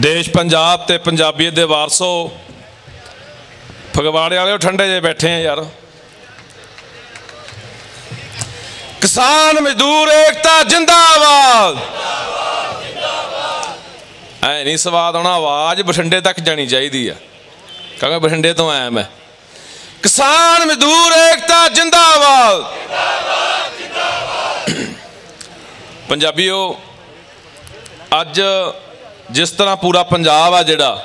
ਦੇਸ਼ ਪੰਜਾਬ ਤੇ ਪੰਜਾਬੀਅਤ ਦੇ ਵਾਰਸੋ, ਫਗਵਾੜੇ ਵਾਲਿਓ ਠੰਡੇ ਜੇ ਬੈਠੇ ਆ ਯਾਰ। ਕਿਸਾਨ ਮਜ਼ਦੂਰ ਏਕਤਾ ਜਿੰਦਾਬਾਦ। ਐ ਨਹੀਂ ਸਵਾਦ ਆਉਣਾ, ਆਵਾਜ਼ ਬਠਿੰਡੇ ਤੱਕ ਜਾਣੀ ਚਾਹੀਦੀ ਆ। ਕਹਿੰਦਾ ਬਠਿੰਡੇ ਤੋਂ ਆਇਆ ਮੈਂ। ਕਿਸਾਨ ਮਜ਼ਦੂਰ ਏਕਤਾ ਜਿੰਦਾਬਾਦ। ਪੰਜਾਬੀਓ, ਅੱਜ ਜਿਸ ਤਰ੍ਹਾਂ ਪੂਰਾ ਪੰਜਾਬ ਆ ਜਿਹੜਾ,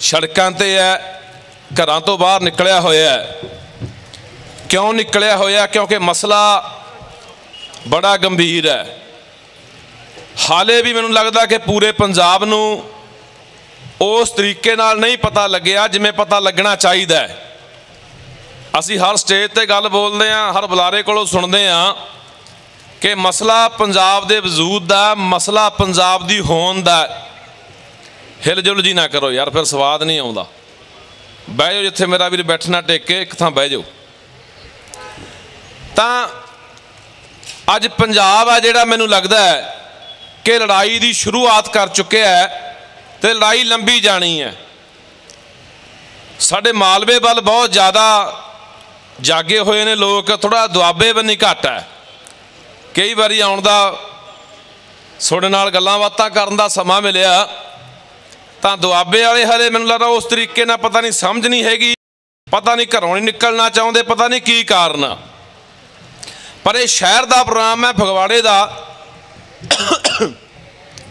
ਸੜਕਾਂ ਤੇ ਹੈ ਘਰਾਂ ਤੋਂ ਬਾਹਰ ਨਿਕਲਿਆ ਹੋਇਆ ਹੈ ਕਿਉਂ ਨਿਕਲਿਆ ਹੋਇਆ? ਕਿਉਂਕਿ ਮਸਲਾ ਬੜਾ ਗੰਭੀਰ ਹੈ ਹਾਲੇ ਵੀ ਮੈਨੂੰ ਲੱਗਦਾ ਕਿ ਪੂਰੇ ਪੰਜਾਬ ਨੂੰ ਉਸ ਤਰੀਕੇ ਨਾਲ ਨਹੀਂ ਪਤਾ ਲੱਗਿਆ ਜਿਵੇਂ ਪਤਾ ਲੱਗਣਾ ਚਾਹੀਦਾ ਹੈ ਅਸੀਂ ਹਰ ਸਟੇਜ ਤੇ ਗੱਲ ਬੋਲਦੇ ਆਂ, ਹਰ ਬੁਲਾਰੇ ਕੋਲੋਂ ਸੁਣਦੇ ਆਂ ਕਿ ਮਸਲਾ ਪੰਜਾਬ ਦੇ ਵਜੂਦ ਦਾ, ਮਸਲਾ ਪੰਜਾਬ ਦੀ ਹੋਣ ਦਾ ਹਿਲਜੁਲ ਜੀ ਨਾ ਕਰੋ ਯਾਰ, ਫਿਰ ਸਵਾਦ ਨਹੀਂ ਆਉਂਦਾ। ਬਹਿ ਜਾਓ ਜਿੱਥੇ ਮੇਰਾ ਵੀਰ ਬੈਠਣਾ ਟੇਕ ਕੇ, ਇੱਕ ਥਾਂ ਬਹਿ ਜਾਓ। ਤਾਂ ਅੱਜ ਪੰਜਾਬ ਆ ਜਿਹੜਾ ਮੈਨੂੰ ਲੱਗਦਾ ਹੈ ਕਿ ਲੜਾਈ ਦੀ ਸ਼ੁਰੂਆਤ ਕਰ ਚੁੱਕਿਆ ਹੈ ਤੇ ਲੜਾਈ ਲੰਬੀ ਜਾਣੀ ਹੈ। ਸਾਡੇ ਮਾਲਵੇ ਵੱਲ ਬਹੁਤ ਜ਼ਿਆਦਾ ਜਾਗੇ ਹੋਏ ਨੇ ਲੋਕ ਥੋੜਾ ਦੁਆਬੇ ਬੰਨੀ ਘੱਟ ਹੈ। ਕਈ ਵਾਰੀ ਆਉਣ ਦਾ, ਤੁਹਾਡੇ ਨਾਲ ਗੱਲਾਂ ਬਾਤਾਂ ਕਰਨ ਦਾ ਸਮਾਂ ਮਿਲਿਆ, ਤਾਂ ਦੁਆਬੇ ਵਾਲੇ ਹਲੇ ਮੈਨੂੰ ਲੱਗਦਾ ਉਸ ਤਰੀਕੇ ਨਾਲ ਪਤਾ ਨਹੀਂ ਸਮਝ ਨਹੀਂ ਹੈਗੀ, ਪਤਾ ਨਹੀਂ ਘਰੋਂ ਨਹੀਂ ਨਿਕਲਣਾ ਚਾਹੁੰਦੇ, ਪਤਾ ਨਹੀਂ ਕੀ ਕਾਰਨ ਆ। ਪਰ ਇਹ ਸ਼ਹਿਰ ਦਾ ਪ੍ਰੋਗਰਾਮ ਹੈ, ਫਗਵਾੜੇ ਦਾ,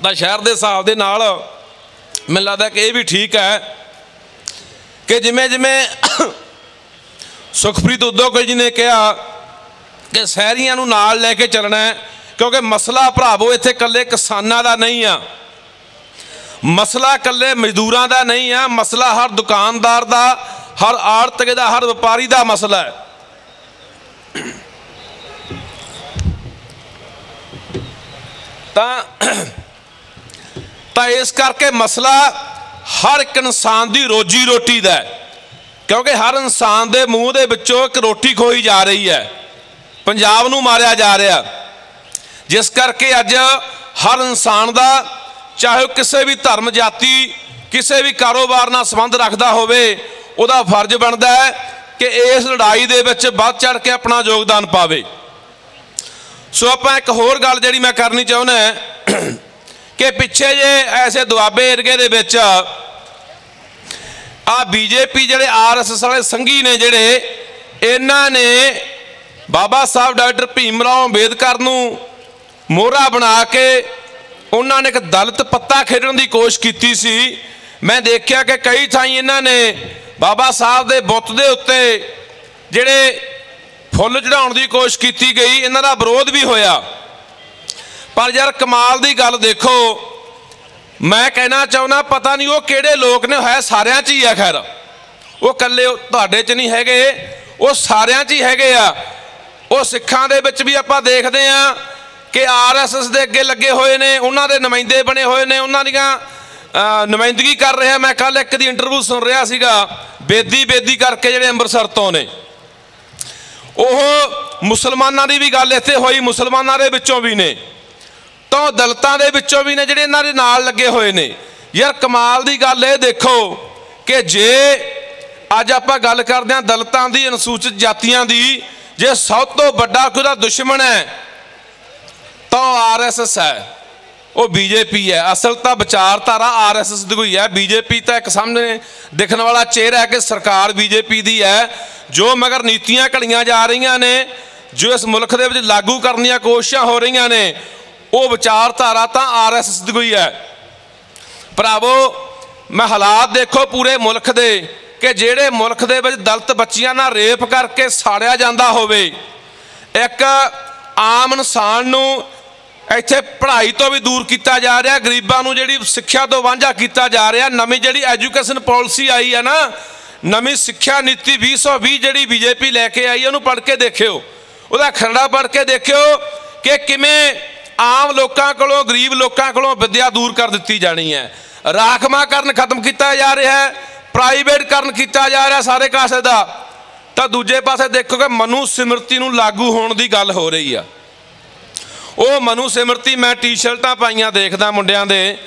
ਤਾਂ ਸ਼ਹਿਰ ਦੇ ਹਿਸਾਬ ਦੇ ਨਾਲ ਮੈਨੂੰ ਲੱਗਦਾ ਕਿ ਇਹ ਵੀ ਠੀਕ ਹੈ ਕਿ ਜਿਵੇਂ ਜਿਵੇਂ ਸੁਖਪ੍ਰੀਤ ਉਦੋਗ ਜੀ ਨੇ ਕਿਹਾ ਕਿ ਸ਼ਹਿਰੀਆਂ ਨੂੰ ਨਾਲ ਲੈ ਕੇ ਚੱਲਣਾ ਹੈ, ਕਿਉਂਕਿ ਮਸਲਾ ਭਰਾਵੋ, ਇੱਥੇ ਇਕੱਲੇ ਕਿਸਾਨਾਂ ਦਾ ਨਹੀਂ ਆ। ਮਸਲਾ ਇਕੱਲੇ ਮਜ਼ਦੂਰਾਂ ਦਾ ਨਹੀਂ ਆ, ਮਸਲਾ ਹਰ ਦੁਕਾਨਦਾਰ ਦਾ, ਹਰ ਆੜਤਕੇ ਦਾ, ਹਰ ਵਪਾਰੀ ਦਾ ਮਸਲਾ ਹੈ। ਤਾਂ ਤਾਂ ਇਸ ਕਰਕੇ ਮਸਲਾ ਹਰ ਇੱਕ ਇਨਸਾਨ ਦੀ ਰੋਜੀ ਰੋਟੀ ਦਾ ਹੈ, ਕਿਉਂਕਿ ਹਰ ਇਨਸਾਨ ਦੇ ਮੂੰਹ ਦੇ ਵਿੱਚੋਂ ਇੱਕ ਰੋਟੀ ਖੋਈ ਜਾ ਰਹੀ ਹੈ। ਪੰਜਾਬ ਨੂੰ ਮਾਰਿਆ ਜਾ ਰਿਹਾ। ਜਿਸ ਕਰਕੇ ਅੱਜ ਹਰ ਇਨਸਾਨ ਦਾ, ਚਾਹੇ ਉਹ ਕਿਸੇ ਵੀ ਧਰਮ, ਜਾਤੀ, ਕਿਸੇ ਵੀ ਕਾਰੋਬਾਰ ਨਾਲ ਸੰਬੰਧ ਰੱਖਦਾ ਹੋਵੇ, ਉਹਦਾ ਫਰਜ਼ ਬਣਦਾ ਹੈ ਕਿ ਇਸ ਲੜਾਈ ਦੇ ਵਿੱਚ ਵੱਧ ਚੜ ਕੇ ਆਪਣਾ ਯੋਗਦਾਨ ਪਾਵੇ। ਸੋ ਆਪਾਂ ਇੱਕ ਹੋਰ ਗੱਲ ਜਿਹੜੀ ਮੈਂ ਕਰਨੀ ਚਾਹੁੰਦਾ ਕਿ ਪਿੱਛੇ ਜੇ ਐਸੇ ਦੁਆਬੇ ਏਰੀਏ ਦੇ ਵਿੱਚ ਆ ਬੀਜੇਪੀ ਜਿਹੜੇ ਆਰਐਸਐਸ ਵਾਲੇ ਸੰਗੀ ਨੇ ਜਿਹੜੇ, ਇਹਨਾਂ ਨੇ ਬਾਬਾ ਸਾਹਿਬ ਡਾਕਟਰ ਭੀਮ ਰਾਓ ਅੰਬੇਦਕਰ ਨੂੰ ਮੋਹਰਾ ਬਣਾ ਕੇ ਉਹਨਾਂ ਨੇ ਇੱਕ ਦਲਿਤ ਪੱਤਾ ਖੇਡਣ ਦੀ ਕੋਸ਼ਿਸ਼ ਕੀਤੀ ਸੀ। ਮੈਂ ਦੇਖਿਆ ਕਿ ਕਈ ਥਾਈਂ ਇਹਨਾਂ ਨੇ ਬਾਬਾ ਸਾਹਿਬ ਦੇ ਬੁੱਤ ਦੇ ਉੱਤੇ ਜਿਹੜੇ ਫੁੱਲ ਚੜਾਉਣ ਦੀ ਕੋਸ਼ਿਸ਼ ਕੀਤੀ ਗਈ, ਇਹਨਾਂ ਦਾ ਵਿਰੋਧ ਵੀ ਹੋਇਆ। ਪਰ ਯਾਰ ਕਮਾਲ ਦੀ ਗੱਲ ਦੇਖੋ, ਮੈਂ ਕਹਿਣਾ ਚਾਹੁੰਦਾ, ਪਤਾ ਨਹੀਂ ਉਹ ਕਿਹੜੇ ਲੋਕ ਨੇ, ਹੈ ਸਾਰਿਆਂ 'ਚ ਹੀ ਆ ਖੈਰ। ਉਹ ਇਕੱਲੇ ਤੁਹਾਡੇ 'ਚ ਨਹੀਂ ਹੈਗੇ, ਉਹ ਸਾਰਿਆਂ 'ਚ ਹੀ ਹੈਗੇ ਆ। ਉਹ ਸਿੱਖਾਂ ਦੇ ਵਿੱਚ ਵੀ ਆਪਾਂ ਦੇਖਦੇ ਆ ਕਿ ਆਰਐਸਐਸ ਦੇ ਅੱਗੇ ਲੱਗੇ ਹੋਏ ਨੇ, ਉਹਨਾਂ ਦੇ ਨੁਮਾਇੰਦੇ ਬਣੇ ਹੋਏ ਨੇ, ਉਹਨਾਂ ਦੀਆਂ ਨੁਮਾਇੰਦਗੀ ਕਰ ਰਿਹਾ। ਮੈਂ ਕੱਲ ਇੱਕ ਦੀ ਇੰਟਰਵਿਊ ਸੁਣ ਰਿਹਾ ਸੀਗਾ, ਬੇਦੀ ਬੇਦੀ ਕਰਕੇ ਜਿਹੜੇ ਅੰਮ੍ਰਿਤਸਰ ਤੋਂ ਨੇ। ਉਹ ਮੁਸਲਮਾਨਾਂ ਦੀ ਵੀ ਗੱਲ ਇੱਥੇ ਹੋਈ, ਮੁਸਲਮਾਨਾਂ ਦੇ ਵਿੱਚੋਂ ਵੀ ਨੇ। ਤਾਂ ਦਲਤਾਂ ਦੇ ਵਿੱਚੋਂ ਵੀ ਨੇ ਜਿਹੜੇ ਇਹਨਾਂ ਦੇ ਨਾਲ ਲੱਗੇ ਹੋਏ ਨੇ। ਯਾਰ ਕਮਾਲ ਦੀ ਗੱਲ ਇਹ ਦੇਖੋ ਕਿ ਜੇ ਅੱਜ ਆਪਾਂ ਗੱਲ ਕਰਦੇ ਹਾਂ ਦਲਤਾਂ ਦੀ, ਅਨੁਸੂਚਿਤ ਜਾਤੀਆਂ ਦੀ ਜੇ ਸਭ ਤੋਂ ਵੱਡਾ ਕੋਈ ਦਾ ਦੁਸ਼ਮਣ ਹੈ, ਤਾਂ ਆਰਐਸਐਸ ਹੈ। ਉਹ ਬੀਜੇਪੀ ਹੈ। ਅਸਲ ਤਾਂ ਵਿਚਾਰਧਾਰਾ ਆਰਐਸਐਸ ਦੀ ਹੋਈ ਹੈ। ਬੀਜੇਪੀ ਤਾਂ ਇੱਕ ਸਾਹਮਣੇ ਦਿਖਣ ਵਾਲਾ ਚਿਹਰਾ ਹੈ ਕਿ ਸਰਕਾਰ ਬੀਜੇਪੀ ਦੀ ਹੈ। ਜੋ ਮਗਰ ਨੀਤੀਆਂ ਘੜੀਆਂ ਜਾ ਰਹੀਆਂ ਨੇ, ਜੋ ਇਸ ਮੁਲਕ ਦੇ ਵਿੱਚ ਲਾਗੂ ਕਰਨ ਦੀਆਂ ਕੋਸ਼ਿਸ਼ਾਂ ਹੋ ਰਹੀਆਂ ਨੇ, ਉਹ ਵਿਚਾਰਧਾਰਾ ਤਾਂ ਆਰਐਸਐਸ ਦੀ ਹੋਈ ਹੈ। ਭਰਾਵੋ, ਮੈਂ ਹਾਲਾਤ ਦੇਖੋ ਪੂਰੇ ਮੁਲਕ ਦੇ। ਕਿ ਜਿਹੜੇ ਮੁਲਕ ਦੇ ਵਿੱਚ ਦਲਤ ਬੱਚੀਆਂ ਨਾਲ ਰੇਪ ਕਰਕੇ ਸਾੜਿਆ ਜਾਂਦਾ ਹੋਵੇ, ਇੱਕ ਆਮ ਇਨਸਾਨ ਨੂੰ ਇੱਥੇ ਪੜ੍ਹਾਈ ਤੋਂ ਵੀ ਦੂਰ ਕੀਤਾ ਜਾ ਰਿਹਾ, ਗਰੀਬਾਂ ਨੂੰ ਜਿਹੜੀ ਸਿੱਖਿਆ ਤੋਂ ਵਾਂਝਾ ਕੀਤਾ ਜਾ ਰਿਹਾ, ਨਵੀਂ ਜਿਹੜੀ ਐਜੂਕੇਸ਼ਨ ਪਾਲਿਸੀ ਆਈ ਹੈ ਨਾ, ਨਵੀਂ ਸਿੱਖਿਆ ਨੀਤੀ 2020 ਜਿਹੜੀ ਬੀਜੇਪੀ ਲੈ ਕੇ ਆਈ, ਉਹਨੂੰ ਪੜ੍ਹ ਕੇ ਦੇਖਿਓ। ਉਹਦਾ ਖਰੜਾ ਪੜ੍ਹ ਕੇ ਦੇਖਿਓ ਕਿ ਕਿਵੇਂ ਆਮ ਲੋਕਾਂ ਕੋਲੋਂ, ਗਰੀਬ ਲੋਕਾਂ ਕੋਲੋਂ ਵਿੱਦਿਆ ਦੂਰ ਕਰ ਦਿੱਤੀ ਜਾਣੀ ਹੈ। ਰਾਖਵਾਂਕਰਨ ਖਤਮ ਕੀਤਾ ਜਾ ਰਿਹਾ ਹੈ ਪ੍ਰਾਈਵੇਟ ਕਰਨ ਕੀਤਾ ਜਾ ਰਿਹਾ ਸਾਰੇ ਕਾਸੇ ਦਾ, ਤਾਂ ਦੂਜੇ ਪਾਸੇ ਦੇਖੋ ਕਿ ਮਨੂ ਸਿਮਰਤੀ ਨੂੰ ਲਾਗੂ ਹੋਣ ਦੀ ਗੱਲ ਹੋ ਰਹੀ ਆ। ਉਹ ਮਨੂ ਸਿਮਰਤੀ, ਮੈਂ ਟੀ-ਸ਼ਰਟਾਂ ਪਾਈਆਂ ਦੇਖਦਾ ਮੁੰਡਿਆਂ ਦੇ,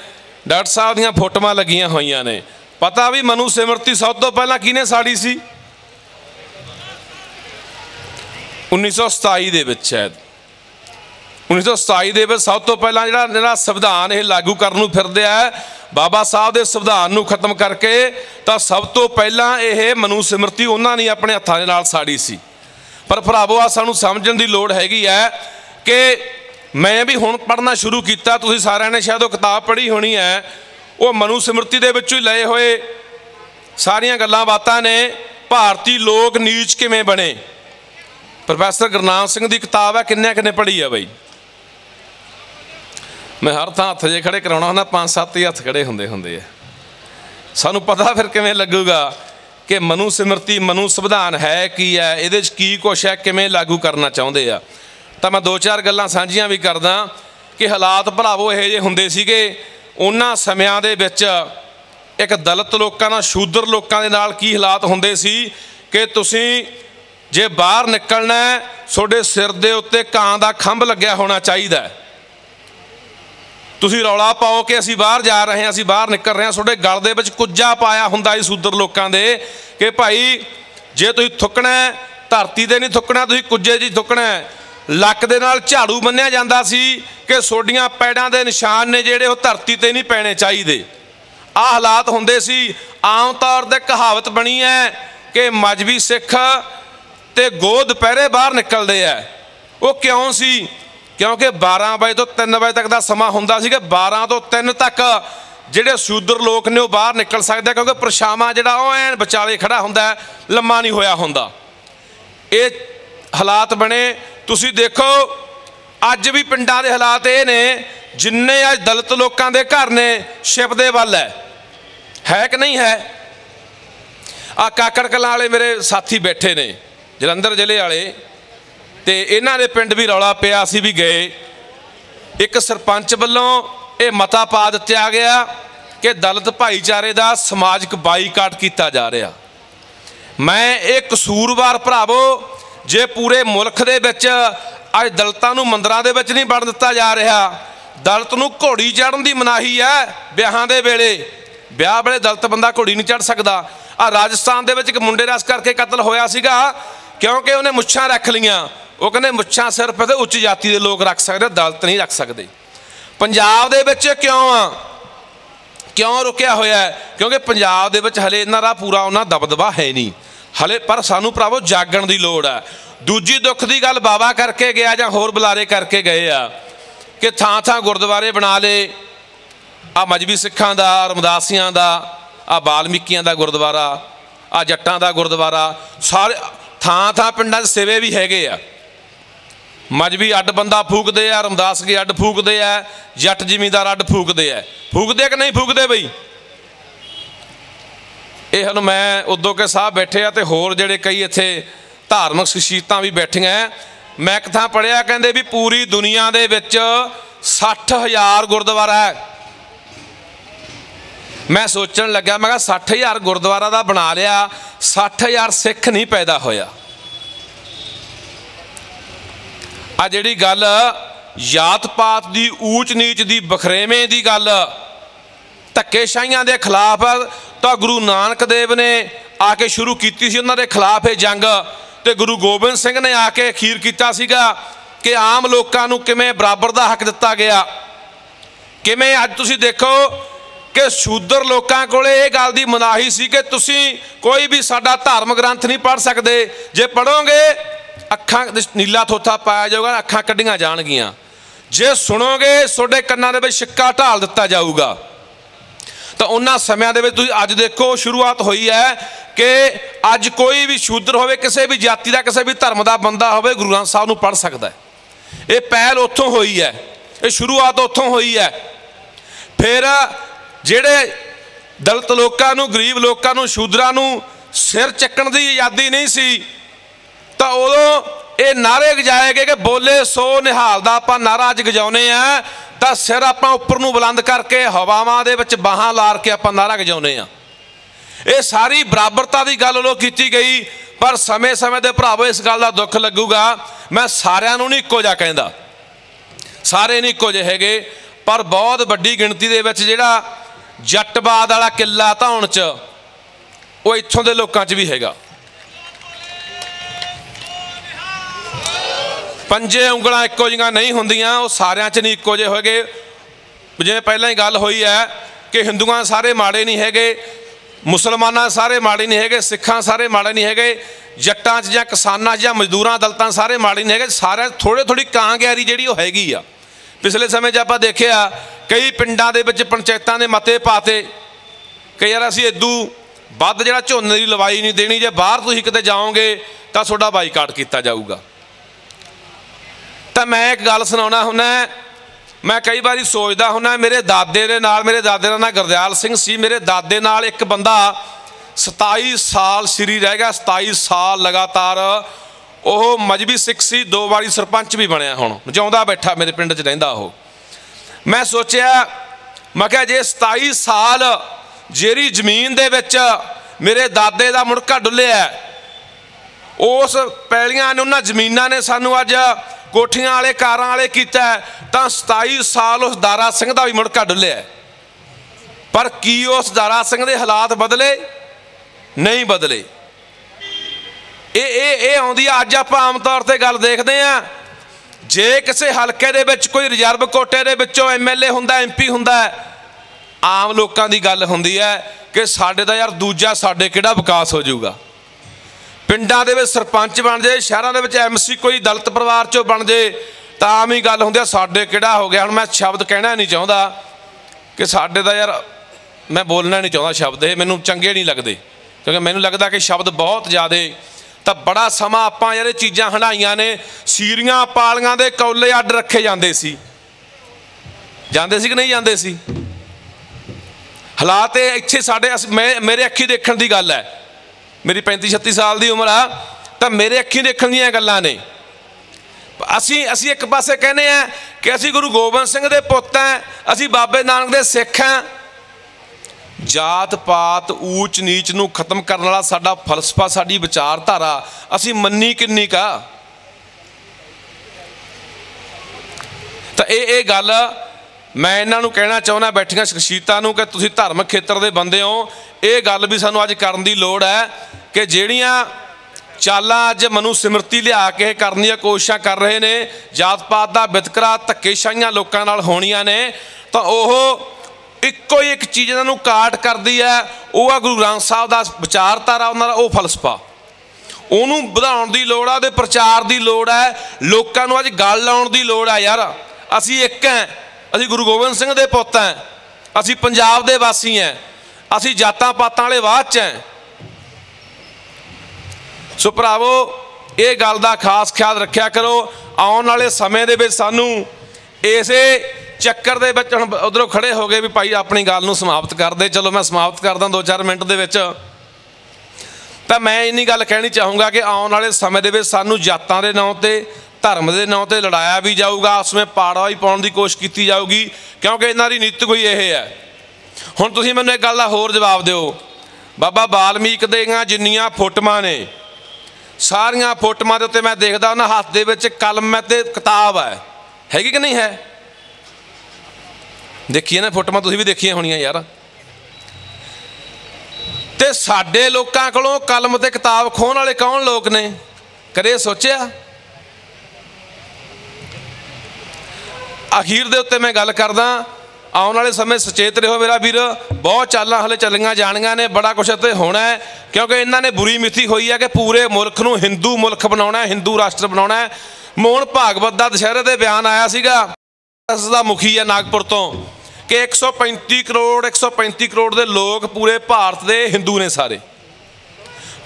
ਡਾਕਟਰ ਸਾਹਿਬ ਦੀਆਂ ਫੋਟੋਆਂ ਲੱਗੀਆਂ ਹੋਈਆਂ ਨੇ। ਪਤਾ ਵੀ ਮਨੂ ਸਿਮਰਤੀ ਸਭ ਤੋਂ ਪਹਿਲਾਂ ਕਿਹਨੇ ਸਾੜੀ ਸੀ? 1927 ਦੇ ਵਿੱਚ ਸ਼ਾਇਦ। 1927 ਦੇ ਵਿੱਚ ਸਭ ਤੋਂ ਪਹਿਲਾਂ ਜਿਹੜਾ ਜਿਹੜਾ ਸੰਵਿਧਾਨ ਇਹ ਲਾਗੂ ਕਰਨ ਨੂੰ ਫਿਰਦੇ ਆ, ਬਾਬਾ ਸਾਹਿਬ ਦੇ ਸੰਵਿਧਾਨ ਨੂੰ ਖਤਮ ਕਰਕੇ ਤਾਂ ਸਭ ਤੋਂ ਪਹਿਲਾਂ ਇਹ ਮਨੂ ਸਿਮਰਤੀ ਉਹਨਾਂ ਨੇ ਆਪਣੇ ਹੱਥਾਂ ਦੇ ਨਾਲ ਸਾੜੀ ਸੀ। ਪਰ ਭਰਾਵੋ ਆ ਸਾਨੂੰ ਸਮਝਣ ਦੀ ਲੋੜ ਹੈਗੀ ਹੈ ਕਿ ਮੈਂ ਵੀ ਹੁਣ ਪੜ੍ਹਨਾ ਸ਼ੁਰੂ ਕੀਤਾ, ਤੁਸੀਂ ਸਾਰਿਆਂ ਨੇ ਸ਼ਾਇਦ ਉਹ ਕਿਤਾਬ ਪੜ੍ਹੀ ਹੋਣੀ ਹੈ, ਉਹ ਮਨੂ ਸਿਮਰਤੀ ਦੇ ਵਿੱਚੋਂ ਹੀ ਲਏ ਹੋਏ ਸਾਰੀਆਂ ਗੱਲਾਂ ਬਾਤਾਂ ਨੇ, ਭਾਰਤੀ ਲੋਕ ਨੀਚ ਕਿਵੇਂ ਬਣੇ? ਪ੍ਰੋਫੈਸਰ ਗੁਰਨਾਮ ਸਿੰਘ ਦੀ ਕਿਤਾਬ ਹੈ ਕਿੰਨੇ ਕਿੰਨੇ ਪੜ੍ਹੀ ਆ ਬਈ? ਮੈਂ ਹਰ ਥਾਂ ਹੱਥ ਜੇ ਖੜੇ ਕਰਾਉਣਾ ਹੁੰਦਾ, ਪੰਜ, ਸੱਤ ਹੀ ਹੱਥ ਖੜੇ ਹੁੰਦੇ ਹੁੰਦੇ ਆ। ਸਾਨੂੰ ਪਤਾ ਫਿਰ ਕਿਵੇਂ ਲੱਗੂਗਾ ਕਿ ਮਨੂ ਸਿਮਰਤੀ, ਮਨੂ ਸੰਵਿਧਾਨ ਹੈ ਕੀ ਹੈ, ਇਹਦੇ 'ਚ ਕੀ ਕੁਛ ਹੈ, ਕਿਵੇਂ ਲਾਗੂ ਕਰਨਾ ਚਾਹੁੰਦੇ ਆ। ਤਾਂ ਮੈਂ ਦੋ ਚਾਰ ਗੱਲਾਂ ਸਾਂਝੀਆਂ ਵੀ ਕਰਦਾ ਕਿ ਹਾਲਾਤ ਭਰਾਵੋ ਇਹੋ ਜਿਹੇ ਹੁੰਦੇ ਸੀਗੇ, ਉਹਨਾਂ ਸਮਿਆਂ ਦੇ ਵਿੱਚ ਇੱਕ ਦਲਿਤ ਲੋਕਾਂ ਨਾਲ, ਸ਼ੂਦਰ ਲੋਕਾਂ ਦੇ ਨਾਲ ਕੀ ਹਾਲਾਤ ਹੁੰਦੇ ਸੀ ਕਿ ਤੁਸੀਂ ਜੇ ਬਾਹਰ ਨਿਕਲਣਾ ਤੁਹਾਡੇ ਸਿਰ ਦੇ ਉੱਤੇ ਕਾਂ ਦਾ ਖੰਭ ਲੱਗਿਆ ਹੋਣਾ ਚਾਹੀਦਾ ਹੈ। ਤੁਸੀਂ ਰੌਲਾ ਪਾਓ ਕਿ ਅਸੀਂ ਬਾਹਰ ਜਾ ਰਹੇ ਹਾਂ, ਅਸੀਂ ਬਾਹਰ ਨਿਕਲ ਰਹੇ ਹਾਂ। ਤੁਹਾਡੇ ਗਲ ਦੇ ਵਿੱਚ ਕੁੱਜਾ ਪਾਇਆ ਹੁੰਦਾ ਸੀ ਸੂਦਰ ਲੋਕਾਂ ਦੇ ਕਿ ਭਾਈ, ਜੇ ਤੁਸੀਂ ਥੁੱਕਣਾ ਧਰਤੀ ਤੇ ਨਹੀਂ ਥੁੱਕਣਾ, ਤੁਸੀਂ ਕੁੱਜੇ 'ਚ ਹੀ ਥੁੱਕਣਾ ਲੱਕ ਦੇ ਨਾਲ ਝਾੜੂ ਬੰਨਿਆ ਜਾਂਦਾ ਸੀ ਕਿ ਸੋਡੀਆਂ ਪੈੜਾਂ ਦੇ ਨਿਸ਼ਾਨ ਨੇ ਜਿਹੜੇ ਉਹ ਧਰਤੀ ਤੇ ਨਹੀਂ ਪੈਣੇ ਚਾਹੀਦੇ। ਆ ਹਾਲਾਤ ਹੁੰਦੇ ਸੀ। ਆਮ ਤੌਰ ਤੇ ਕਹਾਵਤ ਬਣੀ ਹੈ ਕਿ ਮਜਬੀ ਸਿੱਖ ਤੇ ਗੋਦ ਦੁਪਹਿਰੇ ਬਾਹਰ ਨਿਕਲਦੇ ਆ ਉਹ ਕਿਉਂ ਸੀ? ਕਿਉਂਕਿ 12 ਵਜੇ ਤੋਂ 3 ਵਜੇ ਤੱਕ ਦਾ ਸਮਾਂ ਹੁੰਦਾ ਸੀ ਕਿ 12 ਤੋਂ 3 ਤੱਕ ਜਿਹੜੇ ਸ਼ੂਦਰ ਲੋਕ ਨੇ ਉਹ ਬਾਹਰ ਨਿਕਲ ਸਕਦੇ ਕਿਉਂਕਿ ਪਰਛਾਵਾਂ ਜਿਹੜਾ ਉਹ ਐਨ ਵਿਚਾਲੇ ਖੜਾ ਹੁੰਦਾ ਲੰਮਾ ਨਹੀਂ ਹੋਇਆ ਹੁੰਦਾ। ਇਹ ਹਾਲਾਤ ਬਣੇ। ਤੁਸੀਂ ਦੇਖੋ, ਅੱਜ ਵੀ ਪਿੰਡਾਂ ਦੇ ਹਾਲਾਤ ਇਹ ਨੇ, ਜਿੰਨੇ ਅੱਜ ਦਲਿਤ ਲੋਕਾਂ ਦੇ ਘਰ ਨੇ ਸ਼ਿਪ ਦੇ ਵੱਲ ਹੈ। ਹੈ ਕਿ ਨਹੀਂ ਹੈ? ਆ ਕਾਕੜ ਕਲਾਂ ਵਾਲੇ ਮੇਰੇ ਸਾਥੀ ਬੈਠੇ ਨੇ, ਜਲੰਧਰ ਜ਼ਿਲ੍ਹੇ ਵਾਲੇ। ਤੇ ਇਹਨਾਂ ਦੇ ਪਿੰਡ ਵੀ ਰੌਲਾ ਪਿਆ, ਅਸੀਂ ਵੀ ਗਏ। ਇੱਕ ਸਰਪੰਚ ਵੱਲੋਂ ਇਹ ਮਤਾ ਪਾ ਦਿੱਤਾ ਗਿਆ ਕਿ ਦਲਿਤ ਭਾਈਚਾਰੇ ਦਾ ਸਮਾਜਿਕ ਬਾਈਕਾਟ ਕੀਤਾ ਜਾ ਰਿਹਾ। ਮੈਂ ਇਹ ਕਸੂਰਵਾਰ ਭਰਾਵੋ, ਜੇ ਪੂਰੇ ਮੁਲਕ ਦੇ ਵਿੱਚ ਅੱਜ ਦਲਤਾਂ ਨੂੰ ਮੰਦਰਾਂ ਦੇ ਵਿੱਚ ਨਹੀਂ ਵੜਨ ਦਿੱਤਾ ਜਾ ਰਿਹਾ, ਦਲਤ ਨੂੰ ਘੋੜੀ ਚੜਨ ਦੀ ਮਨਾਹੀ ਹੈ ਵਿਆਹਾਂ ਦੇ ਵੇਲੇ। ਵਿਆਹ ਵੇਲੇ ਦਲਤ ਬੰਦਾ ਘੋੜੀ ਨਹੀਂ ਚੜ ਸਕਦਾ। ਆ ਰਾਜਸਥਾਨ ਦੇ ਵਿੱਚ ਇੱਕ ਮੁੰਡੇ ਰਸ ਕਰਕੇ ਕਤਲ ਹੋਇਆ ਸੀਗਾ ਕਿਉਂਕਿ ਉਹਨੇ ਮੁੱਛਾਂ ਰੱਖ ਲੀਆਂ ਉਹ ਕਹਿੰਦੇ ਮੁੱਛਾਂ ਸਿਰਫ ਤੇ ਉੱਚ ਜਾਤੀ ਦੇ ਲੋਕ ਰੱਖ ਸਕਦੇ ਦਲਤ ਨਹੀਂ ਰੱਖ ਸਕਦੇ। ਪੰਜਾਬ ਦੇ ਵਿੱਚ ਕਿਉਂ ਆ? ਕਿਉਂ ਰੁਕਿਆ ਹੋਇਆ ਕਿਉਂਕਿ ਪੰਜਾਬ ਦੇ ਵਿੱਚ ਹਲੇ ਇਹਨਾਂ ਦਾ ਪੂਰਾ ਉਹਨਾਂ ਦਬਦਬਾ ਹੈ ਨਹੀਂ। ਹਲੇ ਪਰ ਸਾਨੂੰ ਭਰਾਵੋ ਜਾਗਣ ਦੀ ਲੋੜ ਆ ਦੂਜੀ ਦੁੱਖ ਦੀ ਗੱਲ ਬਾਬਾ ਕਰਕੇ ਗਿਆ ਜਾਂ ਹੋਰ ਬੁਲਾਰੇ ਕਰਕੇ ਗਏ ਆ ਕਿ ਥਾਂ ਥਾਂ ਗੁਰਦੁਆਰੇ ਬਣਾ ਲੇ। ਆ ਮਜਬੀ ਸਿੱਖਾਂ ਦਾ, ਰਮਦਾਸੀਆਂ ਦਾ ਆ ਬਾਲਮੀਕੀਆਂ ਦਾ ਗੁਰਦੁਆਰਾ ਆ ਜੱਟਾਂ ਦਾ ਗੁਰਦੁਆਰਾ। ਸਾਰੇ ਥਾਂ ਥਾਂ ਪਿੰਡਾਂ 'ਚ ਸੇਵੇ ਵੀ ਹੈਗੇ ਆ। ਮਜਬੀ ਅੱਡ ਬੰਦਾ ਫੂਕਦੇ ਆ, ਰਮਦਾਸ ਕੀ ਅੱਡ ਫੂਕਦੇ ਆ, ਜੱਟ ਜ਼ਿਮੀਂਦਾਰ ਅੱਡ ਫੂਕਦੇ ਆ। ਫੂਕਦੇ ਕਿ ਨਹੀਂ ਫੂਕਦੇ ਬਈ? ਇਹ ਹਨ ਮੈਂ ਉਦੋਂ ਕੇ ਸਾਹਿਬ ਬੈਠੇ ਆ ਤੇ ਹੋਰ ਜਿਹੜੇ ਕਈ ਇੱਥੇ ਧਾਰਮਿਕ ਸ਼ਖਸੀਅਤਾਂ ਵੀ ਬੈਠੀਆਂ ਮੈਂ ਇੱਕ ਥਾਂ ਪੜਿਆ ਕਹਿੰਦੇ ਵੀ ਪੂਰੀ ਦੁਨੀਆ ਦੇ ਵਿੱਚ 60000 ਗੁਰਦੁਆਰਾ ਹੈ। ਮੈਂ ਸੋਚਣ ਲੱਗਾ ਮੈਂ ਕਿਹਾ 60000 ਗੁਰਦੁਆਰਾ ਦਾ ਬਣਾ ਲਿਆ 60000 ਸਿੱਖ ਨਹੀਂ ਪੈਦਾ ਹੋਇਆ। ਆ ਜਿਹੜੀ ਗੱਲ ਜਾਤ ਪਾਤ ਦੀ ਊਚ ਨੀਚ ਦੀ, ਬਖਰੇਵੇਂ ਦੀ ਗੱਲ, ਧੱਕੇਸ਼ਾਹੀਆਂ ਦੇ ਖਿਲਾਫ ਤਾਂ ਗੁਰੂ ਨਾਨਕ ਦੇਵ ਨੇ ਆ ਕੇ ਸ਼ੁਰੂ ਕੀਤੀ ਸੀ ਉਹਨਾਂ ਦੇ ਖਿਲਾਫ ਇਹ ਜੰਗ ਤੇ ਗੁਰੂ ਗੋਬਿੰਦ ਸਿੰਘ ਨੇ ਆ ਕੇ ਅਖੀਰ ਕੀਤਾ ਸੀਗਾ ਕਿ ਆਮ ਲੋਕਾਂ ਨੂੰ ਕਿਵੇਂ ਬਰਾਬਰ ਦਾ ਹੱਕ ਦਿੱਤਾ ਗਿਆ। ਕਿਵੇਂ ਅੱਜ ਤੁਸੀਂ ਦੇਖੋ ਕਿ ਸ਼ੂਦਰ ਲੋਕਾਂ ਕੋਲੇ ਇਹ ਗੱਲ ਦੀ ਮਨਾਹੀ ਸੀ ਕਿ ਤੁਸੀਂ ਕੋਈ ਵੀ ਸਾਡਾ ਧਾਰਮਿਕ ਗ੍ਰੰਥ ਨਹੀਂ ਪੜ੍ਹ ਸਕਦੇ। ਜੇ ਪੜੋਗੇ ਅੱਖਾਂ ਦੇ ਨੀਲਾ ਥੋਥਾ ਪਾਇਆ ਜਾਊਗਾ ਅੱਖਾਂ ਕੱਢੀਆਂ ਜਾਣਗੀਆਂ। ਜੇ ਸੁਣੋਗੇ, ਤੁਹਾਡੇ ਕੰਨਾਂ ਦੇ ਵਿੱਚ ਸਿੱਕਾ ਢਾਲ ਦਿੱਤਾ ਜਾਊਗਾ। ਤਾਂ ਉਹਨਾਂ ਸਮਿਆਂ ਦੇ ਵਿੱਚ ਤੁਸੀਂ ਅੱਜ ਦੇਖੋ, ਸ਼ੁਰੂਆਤ ਹੋਈ ਹੈ ਕਿ ਅੱਜ ਕੋਈ ਵੀ ਸ਼ੂਦਰ ਹੋਵੇ, ਕਿਸੇ ਵੀ ਜਾਤੀ ਦਾ, ਕਿਸੇ ਵੀ ਧਰਮ ਦਾ ਬੰਦਾ ਹੋਵੇ, ਗੁਰੂ ਗ੍ਰੰਥ ਸਾਹਿਬ ਨੂੰ ਪੜ੍ਹ ਸਕਦਾ ਹੈ। ਇਹ ਪਹਿਲ ਉੱਥੋਂ ਹੋਈ ਹੈ, ਇਹ ਸ਼ੁਰੂਆਤ ਉੱਥੋਂ ਹੋਈ ਹੈ। ਫਿਰ ਜਿਹੜੇ ਦਲਿਤ ਲੋਕਾਂ ਨੂੰ, ਗਰੀਬ ਲੋਕਾਂ ਨੂੰ, ਸ਼ੂਦਰਾਂ ਨੂੰ ਸਿਰ ਚੱਕਣ ਦੀ ਆਜ਼ਾਦੀ ਨਹੀਂ ਸੀ ਤਾਂ ਉਦੋਂ ਇਹ ਨਾਰੇ ਗਜਾਏ ਗਏ ਕਿ ਬੋਲੇ ਸੋ ਨਿਹਾਲ ਦਾ ਆਪਾਂ ਨਾਰਾ ਅੱਜ ਗਜਾਉਨੇ ਆ। ਤਾਂ ਸਿਰ ਆਪਾਂ ਉੱਪਰ ਨੂੰ ਬੁਲੰਦ ਕਰਕੇ ਹਵਾਵਾਂ ਦੇ ਵਿੱਚ ਬਾਹਾਂ ਲਾਰ ਕੇ ਆਪਾਂ ਨਾਰਾ ਗਜਾਉਨੇ ਆ। ਇਹ ਸਾਰੀ ਬਰਾਬਰਤਾ ਦੀ ਗੱਲ ਲੋ ਕੀਤੀ ਗਈ, ਪਰ ਸਮੇਂ-ਸਮੇਂ ਦੇ ਭਰਾਵੋ ਇਸ ਗੱਲ ਦਾ ਦੁੱਖ ਲੱਗੂਗਾ। ਮੈਂ ਸਾਰਿਆਂ ਨੂੰ ਨਹੀਂ ਇੱਕੋ ਜਿਹਾ ਕਹਿੰਦਾ। ਸਾਰੇ ਨਹੀਂ ਇੱਕੋ ਜਿਹੇ ਹੈਗੇ, ਪਰ ਬਹੁਤ ਵੱਡੀ ਗਿਣਤੀ ਦੇ ਵਿੱਚ ਜਿਹੜਾ ਜੱਟਵਾਦ ਵਾਲਾ ਕਿੱਲਾ ਧੌਣ ਚ ਉਹ ਇੱਥੋਂ ਦੇ ਲੋਕਾਂ 'ਚ ਵੀ ਹੈਗਾ। ਪੰਜੇ ਉਂਗਲਾਂ ਇੱਕੋ ਜਿਹੀਆਂ ਨਹੀਂ ਹੁੰਦੀਆਂ, ਉਹ ਸਾਰਿਆਂ 'ਚ ਨਹੀਂ ਇੱਕੋ ਜਿਹੇ ਹੋਏਗੇ। ਜਿਵੇਂ ਪਹਿਲਾਂ ਹੀ ਗੱਲ ਹੋਈ ਹੈ ਕਿ ਹਿੰਦੂਆਂ ਸਾਰੇ ਮਾੜੇ ਨਹੀਂ ਹੈਗੇ, ਮੁਸਲਮਾਨਾਂ ਸਾਰੇ ਮਾੜੇ ਨਹੀਂ ਹੈਗੇ, ਸਿੱਖਾਂ ਸਾਰੇ ਮਾੜੇ ਨਹੀਂ ਹੈਗੇ, ਜੱਟਾਂ 'ਚ ਜਾਂ ਕਿਸਾਨਾਂ 'ਚ ਜਾਂ ਮਜ਼ਦੂਰਾਂ, ਦਲਤਾਂ ਸਾਰੇ ਮਾੜੇ ਨਹੀਂ ਹੈਗੇ ਸਾਰੇ ਥੋੜੇ ਥੋੜੀ ਕਾਂਗਿਆਰੀ ਜਿਹੜੀ ਉਹ ਹੈਗੀ ਆ। ਪਿਛਲੇ ਸਮੇਂ 'ਚ ਆਪਾਂ ਦੇਖਿਆ, ਕਈ ਪਿੰਡਾਂ ਦੇ ਵਿੱਚ ਪੰਚਾਇਤਾਂ ਦੇ ਮਤੇ ਪਾਤੇ ਕਿ ਯਾਰ ਅਸੀਂ ਇਦੂ ਵੱਧ ਜਿਹੜਾ ਝੋਨੇ ਦੀ ਲਵਾਈ ਨਹੀਂ ਦੇਣੀ, ਜੇ ਬਾਹਰ ਤੁਸੀਂ ਕਿਤੇ ਜਾਓਗੇ ਤਾਂ ਤੁਹਾਡਾ ਬਾਈਕਾਟ ਕੀਤਾ ਜਾਊਗਾ। ਤਾਂ ਮੈਂ ਇੱਕ ਗੱਲ ਸੁਣਾਉਣਾ ਹੁੰਦਾ ਮੈਂ ਕਈ ਵਾਰੀ ਸੋਚਦਾ ਹੁੰਦਾ ਮੇਰੇ ਦਾਦੇ ਦੇ ਨਾਲ, ਮੇਰੇ ਦਾਦੇ ਦਾ ਨਾਂ ਗੁਰਦਿਆਲ ਸਿੰਘ ਸੀ। ਮੇਰੇ ਦਾਦੇ ਨਾਲ ਇੱਕ ਬੰਦਾ 27 ਸਾਲ ਸ੍ਰੀ ਰਹਿ ਗਿਆ 27 ਸਾਲ ਲਗਾਤਾਰ। ਉਹ ਮਜਬੀ ਸਿੱਖ ਸੀ, ਦੋ ਵਾਰੀ ਸਰਪੰਚ ਵੀ ਬਣਿਆ ਹੁਣ, ਜਿਉਂਦਾ ਬੈਠਾ ਮੇਰੇ ਪਿੰਡ 'ਚ ਰਹਿੰਦਾ ਉਹ। ਮੈਂ ਸੋਚਿਆ, ਮੈਂ ਕਿਹਾ ਜੇ 27 ਸਾਲ ਜਿਹੜੀ ਜ਼ਮੀਨ ਦੇ ਵਿੱਚ ਮੇਰੇ ਦਾਦੇ ਦਾ ਮੁੜਕਾ ਡੁੱਲਿਆ ਉਸ ਪੈਲੀਆਂ ਨੇ ਉਹਨਾਂ ਜ਼ਮੀਨਾਂ ਨੇ ਸਾਨੂੰ ਅੱਜ ਕੋਠੀਆਂ ਵਾਲੇ, ਕਾਰਾਂ ਵਾਲੇ ਕੀਤਾ ਤਾਂ 27 ਸਾਲ ਉਸ ਦਾਰਾ ਸਿੰਘ ਦਾ ਵੀ ਮੁੜਕਾ ਡੁੱਲਿਆ ਪਰ ਕੀ ਉਸ ਦਾਰਾ ਸਿੰਘ ਦੇ ਹਾਲਾਤ ਬਦਲੇ? ਨਹੀਂ ਬਦਲੇ। ਇਹ ਇਹ ਇਹ ਆਉਂਦੀ ਆ, ਅੱਜ ਆਪਾਂ ਆਮ ਤੌਰ ਤੇ ਗੱਲ ਦੇਖਦੇ ਆ ਜੇ ਕਿਸੇ ਹਲਕੇ ਦੇ ਵਿੱਚ ਕੋਈ ਰਿਜ਼ਰਵ ਕੋਟੇ ਦੇ ਵਿੱਚੋਂ ਐਮਐਲਏ ਹੁੰਦਾ ਐਮਪੀ ਹੁੰਦਾ ਆਮ ਲੋਕਾਂ ਦੀ ਗੱਲ ਹੁੰਦੀ ਹੈ ਕਿ ਸਾਡੇ ਦਾ ਯਾਰ ਦੂਜਾ ਸਾਡੇ ਕਿਹੜਾ ਵਿਕਾਸ ਹੋ ਜਾਊਗਾ? ਪਿੰਡਾਂ ਦੇ ਵਿੱਚ ਸਰਪੰਚ ਬਣ ਜੇ, ਸ਼ਹਿਰਾਂ ਦੇ ਵਿੱਚ ਐਮਸੀ ਕੋਈ ਦਲਿਤ ਪਰਿਵਾਰ ਚੋਂ ਬਣ ਜੇ, ਤਾਂ ਆਮ ਹੀ ਗੱਲ ਹੁੰਦੀ ਆ, ਸਾਡੇ ਕਿਹੜਾ ਹੋ ਗਿਆ? ਹੁਣ ਮੈਂ ਸ਼ਬਦ ਕਹਿਣਾ ਨਹੀਂ ਚਾਹੁੰਦਾ ਕਿ ਸਾਡੇ ਦਾ ਯਾਰ, ਮੈਂ ਬੋਲਣਾ ਨਹੀਂ ਚਾਹੁੰਦਾ ਸ਼ਬਦ, ਇਹ ਮੈਨੂੰ ਚੰਗੇ ਨਹੀਂ ਲੱਗਦੇ। ਕਿਉਂਕਿ ਮੈਨੂੰ ਲੱਗਦਾ ਕਿ ਸ਼ਬਦ ਬਹੁਤ ਜ਼ਿਆਦਾ। ਤਾਂ ਬੜਾ ਸਮਾਂ ਆਪਾਂ ਯਾਰ ਇਹ ਚੀਜ਼ਾਂ ਹੰਡਾਈਆਂ ਨੇ, ਸੀਰੀਆਂ ਪਾਲੀਆਂ ਦੇ ਕੌਲੇ ਅੱਡ ਰੱਖੇ ਜਾਂਦੇ ਸੀ। ਜਾਂਦੇ ਸੀ ਕਿ ਨਹੀਂ ਜਾਂਦੇ ਸੀ? ਹਾਲਾਤ ਇਹ ਇੱਥੇ ਸਾਡੇ ਮੈਂ ਮੇਰੇ ਅੱਖੀ ਦੇਖਣ ਦੀ ਗੱਲ ਹੈ। ਮੇਰੀ 35 36 ਸਾਲ ਦੀ ਉਮਰ ਆ, ਤਾਂ ਮੇਰੇ ਅੱਖੀਂ ਦੇਖਣ ਦੀਆਂ ਗੱਲਾਂ ਨੇ। ਅਸੀਂ ਅਸੀਂ ਇੱਕ ਪਾਸੇ ਕਹਿੰਦੇ ਆ ਕਿ ਅਸੀਂ ਗੁਰੂ ਗੋਬਿੰਦ ਸਿੰਘ ਦੇ ਪੁੱਤ ਆ, ਅਸੀਂ ਬਾਬੇ ਨਾਨਕ ਦੇ ਸਿੱਖ ਆ। ਜਾਤ ਪਾਤ ਊਚ ਨੀਚ ਨੂੰ ਖਤਮ ਕਰਨ ਵਾਲਾ ਸਾਡਾ ਫਲਸਫਾ, ਸਾਡੀ ਵਿਚਾਰਧਾਰਾ, ਅਸੀਂ ਮੰਨੀ ਕਿੰਨੀ ਕਾ ਤਾਂ ਇਹ ਇਹ ਗੱਲ ਮੈਂ ਇਹਨਾਂ ਨੂੰ ਕਹਿਣਾ ਚਾਹੁੰਦਾ, ਬੈਠੀਆਂ ਸ਼ਖਸੀਅਤਾਂ ਨੂੰ ਕਿ ਤੁਸੀਂ ਧਾਰਮਿਕ ਖੇਤਰ ਦੇ ਬੰਦੇ ਹੋ। ਇਹ ਗੱਲ ਵੀ ਸਾਨੂੰ ਅੱਜ ਕਰਨ ਦੀ ਲੋੜ ਹੈ ਕਿ ਜਿਹੜੀਆਂ ਚਾਲਾਂ ਅੱਜ ਮਨੂ ਸਿਮਰਤੀ ਲਿਆ ਕੇ ਕਰਨ ਦੀਆਂ ਕੋਸ਼ਿਸ਼ਾਂ ਕਰ ਰਹੇ ਨੇ ਜਾਤ ਪਾਤ ਦਾ ਵਿਤਕਰਾ ਧੱਕੇਸ਼ਾਹੀਆਂ ਲੋਕਾਂ ਨਾਲ ਹੋਣੀਆਂ ਨੇ, ਤਾਂ ਉਹ ਇੱਕੋ ਹੀ ਇੱਕ ਚੀਜ਼ ਇਹਨਾਂ ਨੂੰ ਕਾਟ ਕਰਦੀ ਹੈ, ਉਹ ਆ ਗੁਰੂ ਗ੍ਰੰਥ ਸਾਹਿਬ ਦਾ ਵਿਚਾਰਧਾਰਾ ਉਹਨਾਂ ਦਾ, ਉਹ ਫਲਸਫਾ। ਉਹਨੂੰ ਵਧਾਉਣ ਦੀ ਲੋੜ ਆ, ਉਹਦੇ ਪ੍ਰਚਾਰ ਦੀ ਲੋੜ ਹੈ, ਲੋਕਾਂ ਨੂੰ ਅੱਜ ਗੱਲ ਲਾਉਣ ਦੀ ਲੋੜ ਆ ਯਾਰ। ਅਸੀਂ ਇੱਕ ਹੈ ਅਸੀਂ ਗੁਰੂ ਗੋਬਿੰਦ ਸਿੰਘ ਦੇ ਪੁੱਤ ਹਾਂ ਅਸੀਂ ਪੰਜਾਬ ਦੇ ਵਾਸੀ ਹਾਂ ਅਸੀਂ ਜਾਤਾਂ ਪਾਤਾਂ ਵਾਲੇ ਬਾਅਦ ਚ ਹਾਂ ਸੋ ਭਰਾਵੋ, ਇਹ ਗੱਲ ਦਾ ਖਾਸ ਖਿਆਲ ਰੱਖਿਆ ਕਰੋ। ਆਉਣ ਵਾਲੇ ਸਮੇਂ ਦੇ ਵਿੱਚ ਸਾਨੂੰ ਇਸੇ ਚੱਕਰ ਦੇ ਵਿੱਚ ਹੁਣ ਉਧਰੋਂ ਖੜੇ ਹੋ ਗਏ ਵੀ ਭਾਈ ਆਪਣੀ ਗੱਲ ਨੂੰ ਸਮਾਪਤ ਕਰਦੇ। ਚਲੋ ਮੈਂ ਸਮਾਪਤ ਕਰਦਾ 2-4 ਮਿੰਟ ਦੇ ਵਿੱਚ। ਤਾਂ ਮੈਂ ਇੰਨੀ ਗੱਲ ਕਹਿਣੀ ਚਾਹੂੰਗਾ ਕਿ ਆਉਣ ਵਾਲੇ ਸਮੇਂ ਦੇ ਵਿੱਚ ਸਾਨੂੰ ਜਾਤਾਂ ਦੇ ਨਾਂ ਤੇ ਧਰਮ ਦੇ ਨਾਂ ਤੇ ਲੜਾਇਆ ਵੀ ਜਾਊਗਾ, ਉਸ ਵਿੱਚ ਪਾੜਾ ਵੀ ਪਾਉਣ ਦੀ ਕੋਸ਼ਿਸ਼ ਕੀਤੀ ਜਾਊਗੀ, ਕਿਉਂਕਿ ਇਹਨਾਂ ਦੀ ਨੀਤੀ ਕੋਈ ਇਹ ਹੈ। ਹੁਣ ਤੁਸੀਂ ਮੈਨੂੰ ਇੱਕ ਗੱਲ ਦਾ ਹੋਰ ਜਵਾਬ ਦਿਓ। ਬਾਬਾ ਬਾਲਮੀਕ ਦੇਆਂ ਜਿੰਨੀਆਂ ਫੋਟੋਆਂ ਨੇ, ਸਾਰੀਆਂ ਫੋਟੋਆਂ ਦੇ ਉੱਤੇ ਮੈਂ ਦੇਖਦਾ ਉਹਨਾਂ ਹੱਥ ਦੇ ਵਿੱਚ ਕਲਮ ਹੈ ਤੇ ਕਿਤਾਬ ਹੈ। ਹੈਗੀ ਕਿ ਨਹੀਂ ਹੈ? ਦੇਖੀਏ ਨਾ ਫੋਟੋਆਂ, ਤੁਸੀਂ ਵੀ ਦੇਖੀਆਂ ਹੋਣੀਆਂ ਯਾਰ। ਤੇ ਸਾਡੇ ਲੋਕਾਂ ਕੋਲੋਂ ਕਲਮ ਤੇ ਕਿਤਾਬ ਖੋਣ ਵਾਲੇ ਕੌਣ ਲੋਕ ਨੇ? ਕਦੇ ਸੋਚਿਆ? ਅਖੀਰ ਦੇ ਉੱਤੇ ਮੈਂ ਗੱਲ ਕਰਦਾ, ਆਉਣ ਵਾਲੇ ਸਮੇਂ ਸੁਚੇਤ ਰਹੋ ਮੇਰਾ ਵੀਰ, ਬਹੁਤ ਚਾਲਾਂ ਹਲੇ ਚੱਲੀਆਂ ਜਾਣੀਆਂ ਨੇ, ਬੜਾ ਕੁਝ ਇੱਥੇ ਹੋਣਾ ਹੈ, ਕਿਉਂਕਿ ਇਹਨਾਂ ਨੇ ਬੁਰੀ ਮਿੱਥੀ ਹੋਈ ਹੈ ਕਿ ਪੂਰੇ ਮੁਲਕ ਨੂੰ ਹਿੰਦੂ ਮੁਲਕ ਬਣਾਉਣਾ ਹੈ ਹਿੰਦੂ ਰਾਸ਼ਟਰ ਬਣਾਉਣਾ ਹੈ। ਮੋਹਨ ਭਾਗਵਤ ਦਾ ਦੁਸ਼ਹਿਰੇ 'ਤੇ ਬਿਆਨ ਆਇਆ ਸੀਗਾ, ਇਸ ਦਾ ਮੁਖੀ ਹੈ ਨਾਗਪੁਰ ਤੋਂ, ਕਿ 135 ਕਰੋੜ 135 ਕਰੋੜ ਦੇ ਲੋਕ ਪੂਰੇ ਭਾਰਤ ਦੇ ਹਿੰਦੂ ਨੇ ਸਾਰੇ।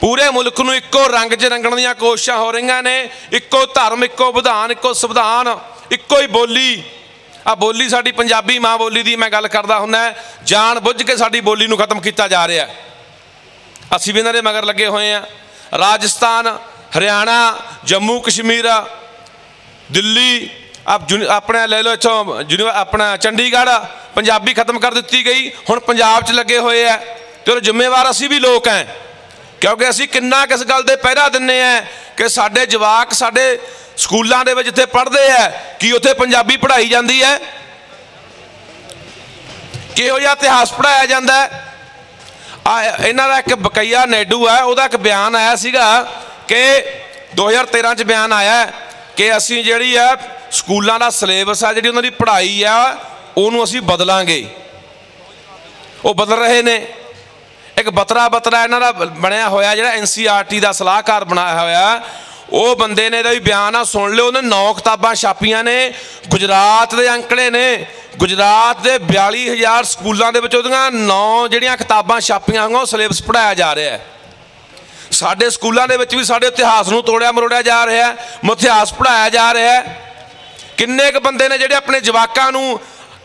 ਪੂਰੇ ਮੁਲਕ ਨੂੰ ਇੱਕੋ ਰੰਗ 'ਚ ਰੰਗਣ ਦੀਆਂ ਕੋਸ਼ਿਸ਼ਾਂ ਹੋ ਰਹੀਆਂ ਨੇ, ਇੱਕੋ ਧਰਮ, ਇੱਕੋ ਵਿਧਾਨ, ਇੱਕੋ ਸੰਵਿਧਾਨ, ਇੱਕੋ ਹੀ ਬੋਲੀ। ਆ ਬੋਲੀ ਸਾਡੀ ਪੰਜਾਬੀ ਮਾਂ ਬੋਲੀ ਦੀ ਮੈਂ ਗੱਲ ਕਰਦਾ ਹੁੰਨਾ ਜਾਣ ਬੁੱਝ ਕੇ ਸਾਡੀ ਬੋਲੀ ਨੂੰ ਖਤਮ ਕੀਤਾ ਜਾ ਰਿਹਾ ਅਸੀਂ ਵੀ ਇਹਨਾਂ ਦੇ ਮਗਰ ਲੱਗੇ ਹੋਏ ਆ ਰਾਜਸਥਾਨ, ਹਰਿਆਣਾ, ਜੰਮੂ ਕਸ਼ਮੀਰ, ਦਿੱਲੀ, ਆਪ ਆਪਣੇ ਲੈ ਲਓ ਇੱਥੋਂ ਆਪਣਾ ਚੰਡੀਗੜ੍ਹ ਪੰਜਾਬੀ ਖਤਮ ਕਰ ਦਿੱਤੀ ਗਈ। ਹੁਣ ਪੰਜਾਬ 'ਚ ਲੱਗੇ ਹੋਏ ਆ ਤੇ ਉਹ ਜ਼ਿੰਮੇਵਾਰ ਅਸੀਂ ਵੀ ਲੋਕ ਆ ਕਿਉਂਕਿ ਅਸੀਂ ਕਿੰਨਾ ਕਿਸ ਗੱਲ ਦੇ ਪਹਿਰਾ ਦਿੰਨੇ ਆ ਕਿ ਸਾਡੇ ਜਵਾਕ ਸਾਡੇ ਸਕੂਲਾਂ ਦੇ ਵਿੱਚ ਜਿੱਥੇ ਪੜ੍ਹਦੇ ਆ, ਕੀ ਉੱਥੇ ਪੰਜਾਬੀ ਪੜ੍ਹਾਈ ਜਾਂਦੀ ਹੈ? ਕਿਹੋ ਜਿਹਾ ਇਤਿਹਾਸ ਪੜਾਇਆ ਜਾਂਦਾ ਹੈ? ਆ, ਇਹਨਾਂ ਦਾ ਇੱਕ ਬਕਈਆ ਨੈਡੂ ਹੈ, ਉਹਦਾ ਇੱਕ ਬਿਆਨ ਆਇਆ ਸੀਗਾ ਕਿ 2013 ਚ ਬਿਆਨ ਆਇਆ ਕਿ ਅਸੀਂ ਜਿਹੜੀ ਆ ਸਕੂਲਾਂ ਦਾ ਸਿਲੇਬਸ ਆ, ਜਿਹੜੀ ਉਹਨਾਂ ਦੀ ਪੜ੍ਹਾਈ ਆ, ਉਹਨੂੰ ਅਸੀਂ ਬਦਲਾਂਗੇ। ਉਹ ਬਦਲ ਰਹੇ ਨੇ। ਇੱਕ ਬਤਰਾ ਬਤਰਾ ਇਹਨਾਂ ਦਾ ਬਣਿਆ ਹੋਇਆ ਜਿਹੜਾ ਐਨਸੀਆਰਟੀ ਦਾ ਸਲਾਹਕਾਰ ਬਣਾਇਆ ਹੋਇਆ। ਉਹ ਬੰਦੇ ਨੇ ਇਹਦਾ ਵੀ ਬਿਆਨ ਆ, ਸੁਣ ਲਿਓ, ਉਹਨੇ 9 ਕਿਤਾਬਾਂ ਛਾਪੀਆਂ ਨੇ, ਗੁਜਰਾਤ ਦੇ ਅੰਕੜੇ ਨੇ। ਗੁਜਰਾਤ ਦੇ 42000 ਸਕੂਲਾਂ ਦੇ ਵਿੱਚ ਉਹਦੀਆਂ 9 ਜਿਹੜੀਆਂ ਕਿਤਾਬਾਂ ਛਾਪੀਆਂ ਹੋਈਆਂ, ਉਹ ਸਿਲੇਬਸ ਪੜਾਇਆ ਜਾ ਰਿਹਾ ਹੈ। ਸਾਡੇ ਸਕੂਲਾਂ ਦੇ ਵਿੱਚ ਵੀ ਸਾਡੇ ਇਤਿਹਾਸ ਨੂੰ ਤੋੜਿਆ, ਮਰੋੜਿਆ ਜਾ ਰਿਹਾ ਹੈ ਇਤਿਹਾਸ ਪੜਾਇਆ ਜਾ ਰਿਹਾ ਹੈ। ਕਿੰਨੇ ਕੁ ਬੰਦੇ ਨੇ ਜਿਹੜੇ ਆਪਣੇ ਜਵਾਕਾਂ ਨੂੰ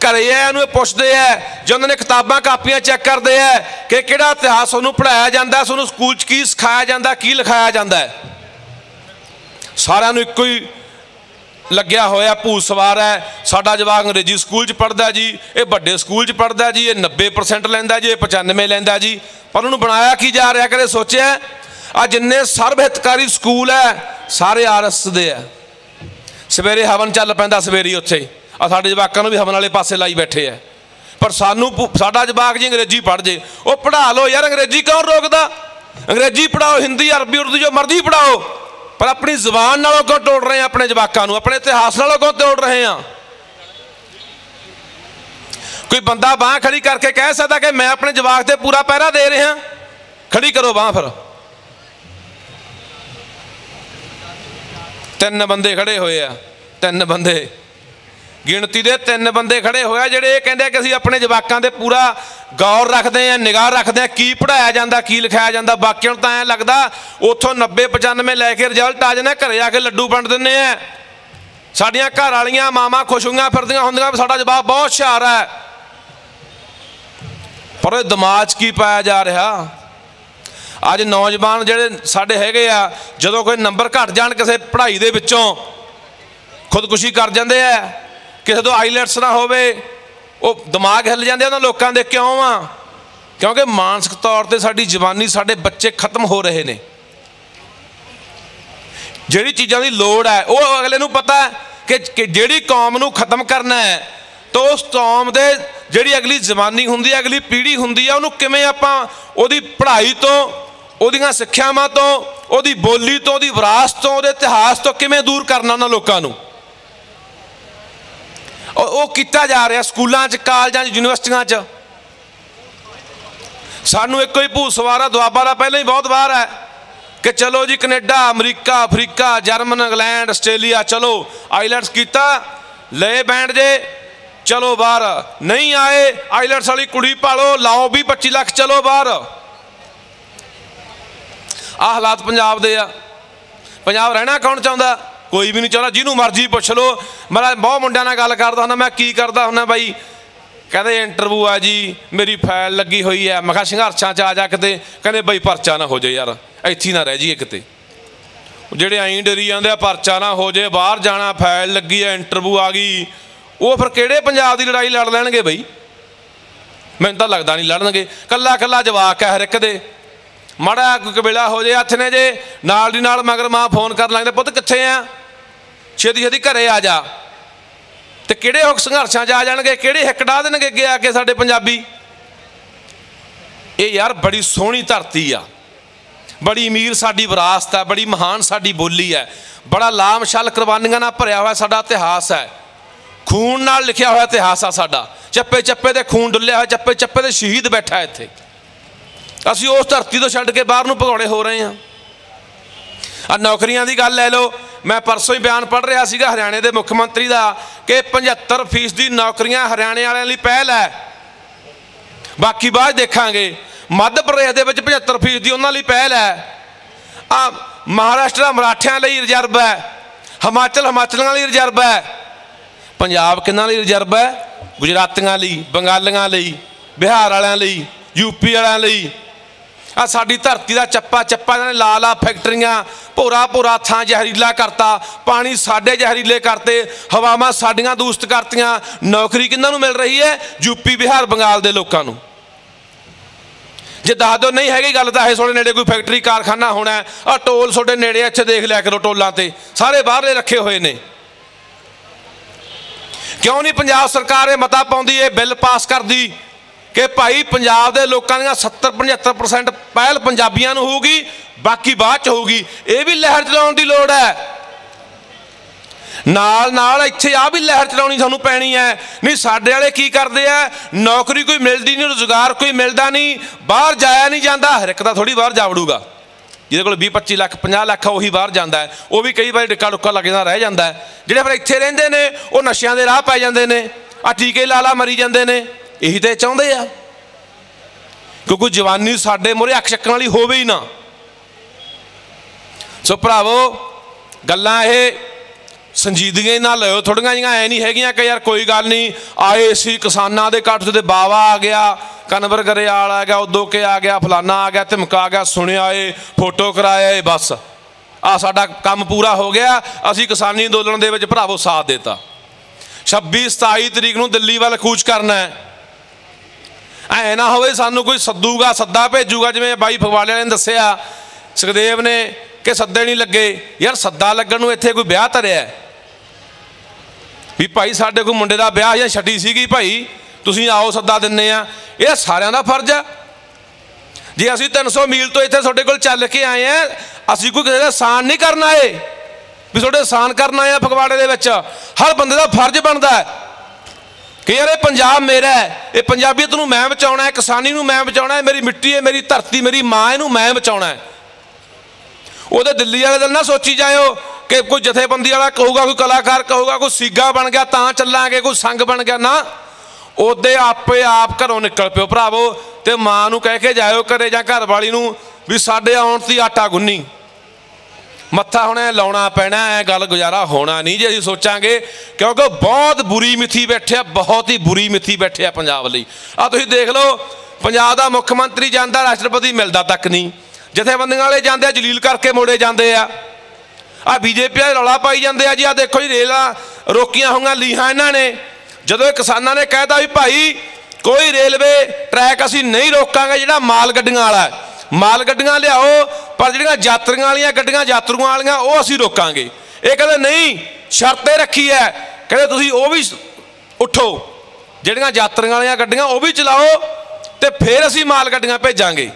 ਘਰੇ ਆ ਉਹਨੂੰ ਪੁੱਛਦੇ ਆ ਜੇ ਉਹਨਾਂ ਨੇ ਕਿਤਾਬਾਂ ਕਾਪੀਆਂ ਚੈੱਕ ਕਰਦੇ ਆ ਕਿ ਕਿਹੜਾ ਇਤਿਹਾਸ ਉਹਨੂੰ ਪੜਾਇਆ ਜਾਂਦਾ ਸਾਨੂੰ ਸਕੂਲ 'ਚ ਕੀ ਸਿਖਾਇਆ ਜਾਂਦਾ, ਕੀ ਲਿਖਾਇਆ ਜਾਂਦਾ ਸਾਰਿਆਂ ਨੂੰ ਇੱਕੋ ਹੀ ਲੱਗਿਆ ਹੋਇਆ, ਭੂਤ ਸਵਾਰ ਹੈ। ਸਾਡਾ ਜਵਾਕ ਅੰਗਰੇਜ਼ੀ ਸਕੂਲ 'ਚ ਪੜਦਾ ਜੀ, ਇਹ ਵੱਡੇ ਸਕੂਲ 'ਚ ਪੜਦਾ ਜੀ, ਇਹ 90% ਲੈਂਦਾ ਜੀ, ਇਹ 95 ਲੈਂਦਾ ਜੀ। ਪਰ ਉਹਨੂੰ ਬਣਾਇਆ ਕੀ ਜਾ ਰਿਹਾ, ਕਦੇ ਸੋਚਿਆ? ਆ ਜਿੰਨੇ ਸਰਬ ਹਿਤਕਾਰੀ ਸਕੂਲ ਹੈ, ਸਾਰੇ ਆਰਐਸ ਦੇ ਆ ਸਵੇਰੇ ਹਵਨ ਚੱਲ ਪੈਂਦਾ, ਸਵੇਰੀ ਉੱਥੇ। ਆ ਸਾਡੇ ਜਵਾਕਾਂ ਨੂੰ ਵੀ ਹਵਨ ਵਾਲੇ ਪਾਸੇ ਲਾਈ ਬੈਠੇ ਆ। ਪਰ ਸਾਨੂੰ ਸਾਡਾ ਜਵਾਕ ਜੀ ਅੰਗਰੇਜ਼ੀ ਪੜ੍ਹ ਜੇ, ਉਹ ਪੜ੍ਹਾ ਲਓ ਯਾਰ, ਅੰਗਰੇਜ਼ੀ ਕੌਣ ਰੋਕਦਾ? ਅੰਗਰੇਜ਼ੀ ਪੜਾਓ ਹਿੰਦੀ, ਅਰਬੀ, ਉਰਦੂ ਜੋ ਮਰਜ਼ੀ ਪੜਾਓ ਪਰ ਆਪਣੀ ਜ਼ੁਬਾਨ ਨਾਲੋਂ ਕਿਉਂ ਤੋੜ ਰਹੇ ਆ ਆਪਣੇ ਜਵਾਕਾਂ ਨੂੰ? ਆਪਣੇ ਇਤਿਹਾਸ ਨਾਲੋਂ ਕਿਉਂ ਤੋੜ ਰਹੇ ਆ? ਕੋਈ ਬੰਦਾ ਬਾਹ ਖੜੀ ਕਰਕੇ ਕਹਿ ਸਕਦਾ ਕਿ ਮੈਂ ਆਪਣੇ ਜਵਾਕ ਤੇ ਪੂਰਾ ਪਹਿਰਾ ਦੇ ਰਿਹਾ? ਖੜੀ ਕਰੋ ਬਾਹ ਫਿਰ। ਤਿੰਨ ਬੰਦੇ ਖੜੇ ਹੋਏ ਆ, ਤਿੰਨ ਬੰਦੇ। ਗਿਣਤੀ ਦੇ ਤਿੰਨ ਬੰਦੇ ਖੜੇ ਹੋਏ ਆ ਜਿਹੜੇ ਇਹ ਕਹਿੰਦੇ ਕਿ ਅਸੀਂ ਆਪਣੇ ਜਵਾਕਾਂ ਤੇ ਪੂਰਾ ਗੌਰ ਰੱਖਦੇ ਆ, ਨਿਗਾਹ ਰੱਖਦੇ ਆ, ਕੀ ਪੜਾਇਆ ਜਾਂਦਾ, ਕੀ ਲਿਖਾਇਆ ਜਾਂਦਾ, ਬਾਕੀਆਂ ਨੂੰ ਤਾਂ ਐ ਲੱਗਦਾ ਉੱਥੋਂ 90 95 ਲੈ ਕੇ ਰਿਜ਼ਲਟ ਆ ਜਾਂਦਾ ਘਰੇ ਆ ਕੇ ਲੱਡੂ ਵੰਡ ਦਿੰਨੇ ਆ। ਸਾਡੀਆਂ ਘਰ ਵਾਲੀਆਂ ਮਾਵਾਂ ਖੁਸ਼ ਹੋਈਆਂ, ਫਿਰਦੀਆਂ ਹੁੰਦੀਆਂ, ਵੀ ਸਾਡਾ ਜਵਾਬ ਬਹੁਤ ਹੁਸ਼ਿਆਰ ਹੈ ਪਰ ਇਹ ਦਿਮਾਗ 'ਚ ਕੀ ਪਾਇਆ ਜਾ ਰਿਹਾ? ਅੱਜ ਨੌਜਵਾਨ ਜਿਹੜੇ ਸਾਡੇ ਹੈਗੇ ਆ, ਜਦੋਂ ਕੋਈ ਨੰਬਰ ਘਟ ਜਾਣ, ਕਿਸੇ ਪੜ੍ਹਾਈ ਦੇ ਵਿੱਚੋਂ ਖੁਦਕੁਸ਼ੀ ਕਰ ਜਾਂਦੇ ਆ। ਕਿਸੇ ਤੋਂ ਆਈਲੈਟਸ ਨਾ ਹੋਵੇ, ਉਹ ਦਿਮਾਗ ਹਿੱਲ ਜਾਂਦੇ ਉਹਨਾਂ ਲੋਕਾਂ ਦੇ, ਕਿਉਂ ਆ? ਕਿਉਂਕਿ ਮਾਨਸਿਕ ਤੌਰ ਤੇ ਸਾਡੀ ਜਵਾਨੀ ਸਾਡੇ ਬੱਚੇ ਖਤਮ ਹੋ ਰਹੇ ਨੇ। ਜਿਹੜੀ ਚੀਜ਼ਾਂ ਦੀ ਲੋੜ ਹੈ, ਉਹ ਅਗਲੇ ਨੂੰ ਪਤਾ ਹੈ ਕਿ ਕਿ ਜਿਹੜੀ ਕੌਮ ਨੂੰ ਖਤਮ ਕਰਨਾ ਹੈ, ਤਾਂ ਉਸ ਕੌਮ ਦੇ ਜਿਹੜੀ ਅਗਲੀ ਜਵਾਨੀ ਹੁੰਦੀ ਹੈ, ਅਗਲੀ ਪੀੜ੍ਹੀ ਹੁੰਦੀ ਹੈ, ਉਹਨੂੰ ਕਿਵੇਂ ਆਪਾਂ ਉਹਦੀ ਪੜ੍ਹਾਈ ਤੋਂ, ਉਹਦੀਆਂ ਸਿੱਖਿਆਵਾਂ ਤੋਂ, ਉਹਦੀ ਬੋਲੀ ਤੋਂ, ਉਹਦੀ ਵਿਰਾਸਤ ਤੋਂ, ਉਹਦੇ ਇਤਿਹਾਸ ਤੋਂ ਕਿਵੇਂ ਦੂਰ ਕਰਨਾ ਉਹਨਾਂ ਲੋਕਾਂ ਨੂੰ? ਉਹ ਉਹ ਕੀਤਾ ਜਾ ਰਿਹਾ ਸਕੂਲਾਂ 'ਚ, ਕਾਲਜਾਂ 'ਚ, ਯੂਨੀਵਰਸਿਟੀਆਂ 'ਚ। ਸਾਨੂੰ ਇੱਕੋ ਹੀ ਭੂਤ ਸਵਾਰਾ ਦੁਆਬਾ ਦਾ ਪਹਿਲਾਂ ਹੀ ਬਹੁਤ ਵਾਰ ਹੈ ਕਿ ਚਲੋ ਜੀ, Canada, America, Africa, German, England, Australia, ਚਲੋ, ਆਈਲੈਂਡਸ ਕੀਤਾ, ਲਏ ਬੈਂਡ ਜੇ, ਚਲੋ ਬਾਹਰ। ਨਹੀਂ ਆਏ, ਆਈਲੈਂਡਸ ਵਾਲੀ ਕੁੜੀ ਪਾਲੋ ਲਾਓ ਵੀ 25 ਲੱਖ, ਚਲੋ ਬਾਹਰ। ਆ ਹਾਲਾਤ ਪੰਜਾਬ ਦੇ ਆ। ਪੰਜਾਬ ਰਹਿਣਾ ਕੌਣ ਚਾਹੁੰਦਾ? ਕੋਈ ਵੀ ਨਹੀਂ ਚਾਹੁੰਦਾ ਜਿਹਨੂੰ ਮਰਜ਼ੀ ਪੁੱਛ ਲਓ। ਮੈਂ ਬਹੁਤ ਮੁੰਡਿਆਂ ਨਾਲ ਗੱਲ ਕਰਦਾ ਹੁੰਦਾ, ਮੈਂ ਕੀ ਕਰਦਾ ਹੁੰਦਾ ਬਾਈ? ਕਹਿੰਦੇ ਇੰਟਰਵਿਊ ਆ ਜੀ, ਮੇਰੀ ਫਾਈਲ ਲੱਗੀ ਹੋਈ ਹੈ ਮੈਂ ਕਿਹਾ ਸੰਘਰਸ਼ਾਂ 'ਚ ਆ ਜਾ ਕਿਤੇ। ਕਹਿੰਦੇ ਬਈ ਪਰਚਾ ਨਾ ਹੋ ਜਾਏ ਯਾਰ, ਇੱਥੇ ਨਾ ਰਹਿ ਜਾਈਏ ਕਿਤੇ। ਜਿਹੜੇ ਐਂ ਡਰੀ ਜਾਂਦੇ ਆ, ਪਰਚਾ ਨਾ ਹੋ ਜਾਏ, ਬਾਹਰ ਜਾਣਾ ਫਾਈਲ ਲੱਗੀ ਹੈ ਇੰਟਰਵਿਊ ਆ ਗਈ। ਉਹ ਫਿਰ ਕਿਹੜੇ ਪੰਜਾਬ ਦੀ ਲੜਾਈ ਲੜ ਲੈਣਗੇ ਬਈ? ਮੈਨੂੰ ਤਾਂ ਲੱਗਦਾ ਨਹੀਂ ਲੜਨਗੇ। ਕੱਲਾ ਕੱਲਾ ਜਵਾਕ ਹੈ ਹਰ ਇੱਕ ਦੇ। ਮਾੜਾ ਕੋਈ ਕਬੇਲਾ ਹੋ ਜੇ ਹੱਥ ਨੇ ਜੇ। ਨਾਲ ਦੀ ਨਾਲ ਮਗਰ ਮਾਂ ਫੋਨ ਕਰਨ ਲੱਗਦੇ ਪੁੱਤ ਕਿੱਥੇ ਆ? ਛੇਤੀ ਛੇਤੀ ਘਰੇ ਆ ਜਾ। ਤੇ ਕਿਹੜੇ ਹੁਕ ਸੰਘਰਸ਼ਾਂ 'ਚ ਆ ਜਾਣਗੇ? ਕਿਹੜੇ ਹਿੱਕ ਡਾ ਦੇਣਗੇ ਅੱਗੇ ਆ ਕੇ ਸਾਡੇ ਪੰਜਾਬੀ? ਇਹ ਯਾਰ ਬੜੀ ਸੋਹਣੀ ਧਰਤੀ ਆ। ਬੜੀ ਅਮੀਰ ਸਾਡੀ ਵਿਰਾਸਤ ਹੈ ਬੜੀ ਮਹਾਨ ਸਾਡੀ ਬੋਲੀ ਹੈ ਬੜਾ ਲਾਮਸ਼ਾਲ ਕੁਰਬਾਨੀਆਂ ਨਾਲ ਭਰਿਆ ਹੋਇਆ ਸਾਡਾ ਇਤਿਹਾਸ ਹੈ ਖੂਨ ਨਾਲ ਲਿਖਿਆ ਹੋਇਆ ਇਤਿਹਾਸ ਆ ਸਾਡਾ। ਚੱਪੇ ਚੱਪੇ ਤੇ ਖੂਨ ਡੁੱਲਿਆ ਹੋਇਆ, ਚੱਪੇ ਚੱਪੇ ਤੇ ਸ਼ਹੀਦ ਬੈਠਾ ਇੱਥੇ। ਅਸੀਂ ਉਸ ਧਰਤੀ ਤੋਂ ਛੱਡ ਕੇ ਬਾਹਰ ਨੂੰ ਭਗੌੜੇ ਹੋ ਰਹੇ ਹਾਂ। ਆ ਨੌਕਰੀਆਂ ਦੀ ਗੱਲ ਲੈ ਲਓ। ਮੈਂ ਪਰਸੋਂ ਹੀ ਬਿਆਨ ਪੜ੍ਹ ਰਿਹਾ ਸੀਗਾ ਹਰਿਆਣੇ ਦੇ ਮੁੱਖ ਮੰਤਰੀ ਦਾ ਕਿ 75% ਦੀ ਨੌਕਰੀਆਂ ਹਰਿਆਣੇ ਵਾਲਿਆਂ ਲਈ ਪਹਿਲ ਹੈ। ਬਾਕੀ ਬਾਅਦ ਦੇਖਾਂਗੇ। ਮੱਧ ਪ੍ਰਦੇਸ਼ ਦੇ ਵਿੱਚ 75% ਦੀ ਉਹਨਾਂ ਲਈ ਪਹਿਲ ਹੈ। ਆ ਮਹਾਰਾਸ਼ਟਰ ਮਰਾਠਿਆਂ ਲਈ ਰਿਜ਼ਰਵ ਹੈ। ਹਿਮਾਚਲ ਹਿਮਾਚਲੀਆਂ ਲਈ ਰਿਜ਼ਰਵ ਹੈ। ਪੰਜਾਬ ਕਿੰਨਾਂ ਲਈ ਰਿਜ਼ਰਵ ਹੈ? ਗੁਜਰਾਤੀਆਂ ਲਈ, ਬੰਗਾਲੀਆਂ ਲਈ, ਬਿਹਾਰ ਵਾਲਿਆਂ ਲਈ ਯੂਪੀ ਵਾਲਿਆਂ ਲਈ। ਆ ਸਾਡੀ ਧਰਤੀ ਦਾ ਚੱਪਾ ਚੱਪਾ ਇਹਨਾਂ ਨੇ ਲਾ ਲਾ ਫੈਕਟਰੀਆਂ, ਭੋਰਾ ਭੋਰਾ ਥਾਂ ਜ਼ਹਿਰੀਲਾ ਕਰਤਾ, ਪਾਣੀ ਸਾਡੇ ਜ਼ਹਿਰੀਲੇ ਕਰਤੇ, ਹਵਾਵਾਂ ਸਾਡੀਆਂ ਦੂਸ਼ਿਤ ਕਰਤੀਆਂ, ਨੌਕਰੀ ਕਿੰਨਾਂ ਨੂੰ ਮਿਲ ਰਹੀ ਹੈ? ਯੂਪੀ ਬਿਹਾਰ, ਬੰਗਾਲ ਦੇ ਲੋਕਾਂ ਨੂੰ। ਜੇ ਦੱਸ ਦਿਓ, ਨਹੀਂ ਹੈਗੀ ਗੱਲ ਤਾਂ ਇਹ ਤੁਹਾਡੇ ਨੇੜੇ ਕੋਈ ਫੈਕਟਰੀ, ਕਾਰਖਾਨਾ ਹੋਣਾ ਆ ਟੋਲ ਤੁਹਾਡੇ ਨੇੜੇ ਇੱਥੇ ਦੇਖ ਲਿਆ ਕਰੋ ਟੋਲਾਂ ਤੇ। ਸਾਰੇ ਬਾਹਰਲੇ ਰੱਖੇ ਹੋਏ ਨੇ। ਕਿਉਂ ਨਹੀਂ ਪੰਜਾਬ ਸਰਕਾਰ ਇਹ ਮਤਾ ਪਾਉਂਦੀ, ਇਹ ਬਿੱਲ ਪਾਸ ਕਰਦੀ? ਕਿ ਭਾਈ ਪੰਜਾਬ ਦੇ ਲੋਕਾਂ ਦੀਆਂ 70 75% ਪਹਿਲ ਪੰਜਾਬੀਆਂ ਨੂੰ ਹੋਊਗੀ, ਬਾਕੀ ਬਾਅਦ ਚ ਹੋਊਗੀ। ਇਹ ਵੀ ਲਹਿਰ ਚਲਾਉਣ ਦੀ ਲੋੜ ਹੈ। ਨਾਲ ਨਾਲ ਇੱਥੇ ਆ ਵੀ ਲਹਿਰ ਚਲਾਉਣੀ ਸਾਨੂੰ ਪੈਣੀ ਹੈ। ਨਹੀਂ, ਸਾਡੇ ਵਾਲੇ ਕੀ ਕਰਦੇ ਆ? ਨੌਕਰੀ ਕੋਈ ਮਿਲਦੀ ਨਹੀਂ, ਰੋਜ਼ਗਾਰ ਕੋਈ ਮਿਲਦਾ ਨਹੀਂ। ਬਾਹਰ ਜਾਇਆ ਨਹੀਂ ਜਾਂਦਾ, ਹਰ ਇੱਕ ਦਾ ਥੋੜੀ ਬਾਹਰ ਜਾ ਵੜੂਗਾ ਜਿਹਦੇ ਕੋਲ 20 25 ਲੱਖ 50 ਲੱਖ ਉਹੀ ਬਾਹਰ ਜਾਂਦਾ ਉਹ ਵੀ ਕਈ ਵਾਰੀ ਡਿੱਕਾ ਡੁੱਕਾ ਲੱਗਦਾ ਰਹਿ ਜਾਂਦਾ ਜਿਹੜੇ ਫਿਰ ਇੱਥੇ ਰਹਿੰਦੇ ਨੇ, ਉਹ ਨਸ਼ਿਆਂ ਦੇ ਰਾਹ ਪੈ ਜਾਂਦੇ ਨੇ। ਆ ਟੀਕੇ ਲਾ ਲਾ, ਮਰੀ ਜਾਂਦੇ ਨੇ। ਇਹੀ ਤੇ ਚਾਹੁੰਦੇ ਆ। ਕਿਉਂਕਿ ਜਵਾਨੀ ਸਾਡੇ ਮੂਹਰੇ ਅੱਖ ਚੱਕਣ ਵਾਲੀ ਹੋਵੇ ਹੀ ਨਾ। ਸੋ ਭਰਾਵੋ, ਗੱਲਾਂ ਇਹ ਸੰਜੀਦਗੀਆਂ ਨਾਲ ਲਿਓ। ਥੋੜੀਆਂ ਜੀਆਂ ਐ ਨਹੀਂ ਹੈਗੀਆਂ ਕਿ ਯਾਰ ਕੋਈ ਗੱਲ ਨਹੀਂ, ਆਏ ਸੀ ਕਿਸਾਨਾਂ ਦੇ ਇਕੱਠ ਤੇ ਬਾਵਾ ਆ ਗਿਆ, ਕਨਵਰ ਗਰੇਵਾਲ ਆ ਗਿਆ, ਉਦੋਂ ਕੇ ਆ ਗਿਆ, ਫਲਾਨਾ ਆ ਗਿਆ, ਧਮਕਾ ਆ ਗਿਆ, ਸੁਣਿਆ ਏ, ਫੋਟੋ ਕਰਾਇਆ ਏ, ਬਸ। ਆ ਸਾਡਾ ਕੰਮ ਪੂਰਾ ਹੋ ਗਿਆ, ਅਸੀਂ ਕਿਸਾਨੀ ਅੰਦੋਲਨ ਦੇ ਵਿੱਚ ਭਰਾਵੋ ਸਾਥ ਦਿੱਤਾ। 26 27 ਤਰੀਕ ਨੂੰ ਦਿੱਲੀ ਵੱਲ ਕੂਚ ਕਰਨਾ ਹੈ। ਐ ਨਾ ਹੋਵੇ ਸਾਨੂੰ ਕੋਈ ਸੱਦੂਗਾ, ਸੱਦਾ ਭੇਜੂਗਾ, ਜਿਵੇਂ ਬਾਈ ਫਗਵਾੜੇ ਵਾਲੇ ਨੇ ਦੱਸਿਆ, ਸੁਖਦੇਵ ਨੇ ਕਿ ਸੱਦੇ ਨਹੀਂ ਲੱਗੇ। ਯਾਰ ਸੱਦਾ ਲੱਗਣ ਨੂੰ ਇੱਥੇ ਕੋਈ ਵਿਆਹ ਧਰਿਆ ਵੀ ਭਾਈ ਸਾਡੇ ਕੋਈ ਮੁੰਡੇ ਦਾ ਵਿਆਹ ਜਾਂ ਛੱਡੀ ਸੀਗੀ ਭਾਈ, ਤੁਸੀਂ ਆਓ ਸੱਦਾ ਦਿੰਨੇ ਆ। ਇਹ ਸਾਰਿਆਂ ਦਾ ਫਰਜ਼ ਆ। ਜੇ ਅਸੀਂ 300 ਮੀਲ ਤੋਂ ਇੱਥੇ ਤੁਹਾਡੇ ਕੋਲ ਚੱਲ ਕੇ ਆਏ ਆ, ਅਸੀਂ ਕੋਈ ਕਿਸੇ ਦਾ ਸਾਨ ਨਹੀਂ ਕਰਨ ਆਏ। ਵੀ ਤੁਹਾਡੇ ਸਾਨ ਕਰਨ ਆਏ ਆ ਫਗਵਾੜੇ ਦੇ ਵਿੱਚ। ਹਰ ਬੰਦੇ ਦਾ ਫਰਜ਼ ਬਣਦਾ ਹੈ। ਕਿ ਯਾਰ ਇਹ ਪੰਜਾਬ ਮੇਰਾ ਹੈ, ਇਹ ਪੰਜਾਬੀਅਤ ਨੂੰ ਮੈਂ ਬਚਾਉਣਾ ਹੈ, ਕਿਸਾਨੀ ਨੂੰ ਮੈਂ ਬਚਾਉਣਾ ਹੈ, ਮੇਰੀ ਮਿੱਟੀ ਹੈ, ਮੇਰੀ ਧਰਤੀ, ਮੇਰੀ ਮਾਂ ਇਹਨੂੰ ਮੈਂ ਬਚਾਉਣਾ ਹੈ। ਉਹਦੇ ਦਿੱਲੀ ਵਾਲੇ ਦਿਲ ਨਾ ਸੋਚੀ ਜਾਇਓ ਕਿ ਕੋਈ ਜਥੇਬੰਦੀ ਵਾਲਾ ਕਹੂਗਾ, ਕੋਈ ਕਲਾਕਾਰ ਕਹੂਗਾ, ਕੋਈ ਸੀਗਾ ਬਣ ਗਿਆ, ਤਾਂ ਚੱਲਾਂਗੇ, ਕੋਈ ਸੰਗ ਬਣ ਗਿਆ, ਨਾ। ਉਹਦੇ ਆਪੇ ਆਪ ਘਰੋਂ ਨਿਕਲ ਪਿਓ ਭਰਾਵੋ ਤੇ ਮਾਂ ਨੂੰ ਕਹਿ ਕੇ ਜਾਇਓ ਘਰੇ ਜਾਂ ਘਰ ਵਾਲੀ ਨੂੰ ਵੀ ਸਾਡੇ ਆਉਣ ਦੀ ਆਟਾ ਗੁੰਨੀ। ਮੱਥਾ ਹੁਣ ਲਾਉਣਾ ਪੈਣਾ ਐ ਗੱਲ ਗੁਜ਼ਾਰਾ ਹੋਣਾ ਨਹੀਂ ਜੇ ਅਸੀਂ ਸੋਚਾਂਗੇ, ਕਿਉਂਕਿ ਬਹੁਤ ਬੁਰੀ ਮਿੱਥੀ ਬੈਠਿਆ ਬਹੁਤ ਹੀ ਬੁਰੀ ਮਿੱਥੀ ਬੈਠਿਆ ਪੰਜਾਬ ਲਈ। ਆ ਤੁਸੀਂ ਦੇਖ ਲਓ, ਪੰਜਾਬ ਦਾ ਮੁੱਖ ਮੰਤਰੀ ਜਾਂਦਾ, ਰਾਸ਼ਟਰਪਤੀ ਮਿਲਦਾ ਤੱਕ ਨਹੀਂ। ਜਥੇਬੰਦੀਆਂ ਵਾਲੇ ਜਾਂਦੇ ਆ, ਜਲੀਲ ਕਰਕੇ ਮੋੜੇ ਜਾਂਦੇ ਆ। ਆ ਬੀਜੇਪੀ ਵਾਲੇ ਰੌਲਾ ਪਾਈ ਜਾਂਦੇ ਆ ਜੀ ਆ ਦੇਖੋ ਜੀ, ਰੇਲਾਂ ਰੋਕੀਆਂ ਹੋਈਆਂ ਲੀਹਾਂ ਇਹਨਾਂ ਨੇ। ਜਦੋਂ ਇਹ ਕਿਸਾਨਾਂ ਨੇ ਕਹਿਤਾ ਵੀ ਭਾਈ, ਕੋਈ ਰੇਲਵੇ ਟਰੈਕ ਅਸੀਂ ਨਹੀਂ ਰੋਕਾਂਗੇ, ਜਿਹੜਾ ਮਾਲ ਗੱਡੀਆਂ ਵਾਲਾ ਹੈ। ਮਾਲ ਗੱਡੀਆਂ ਲਿਆਓ, ਪਰ ਜਿਹੜੀਆਂ ਯਾਤਰੀਆਂ ਵਾਲੀਆਂ ਗੱਡੀਆਂ ਯਾਤਰੂਆਂ ਵਾਲੀਆਂ, ਉਹ ਅਸੀਂ ਰੋਕਾਂਗੇ। ਇਹ ਕਹਿੰਦੇ, ਨਹੀਂ, ਸ਼ਰਤੇ ਰੱਖੀ ਹੈ। ਕਹਿੰਦੇ, ਤੁਸੀਂ ਉਹ ਵੀ ਉਠੋ। ਜਿਹੜੀਆਂ ਯਾਤਰੀਆਂ ਵਾਲੀਆਂ ਗੱਡੀਆਂ, ਉਹ ਵੀ ਚਲਾਓ ਤੇ ਫਿਰ ਅਸੀਂ ਮਾਲ ਗੱਡੀਆਂ ਭੇਜਾਂਗੇ।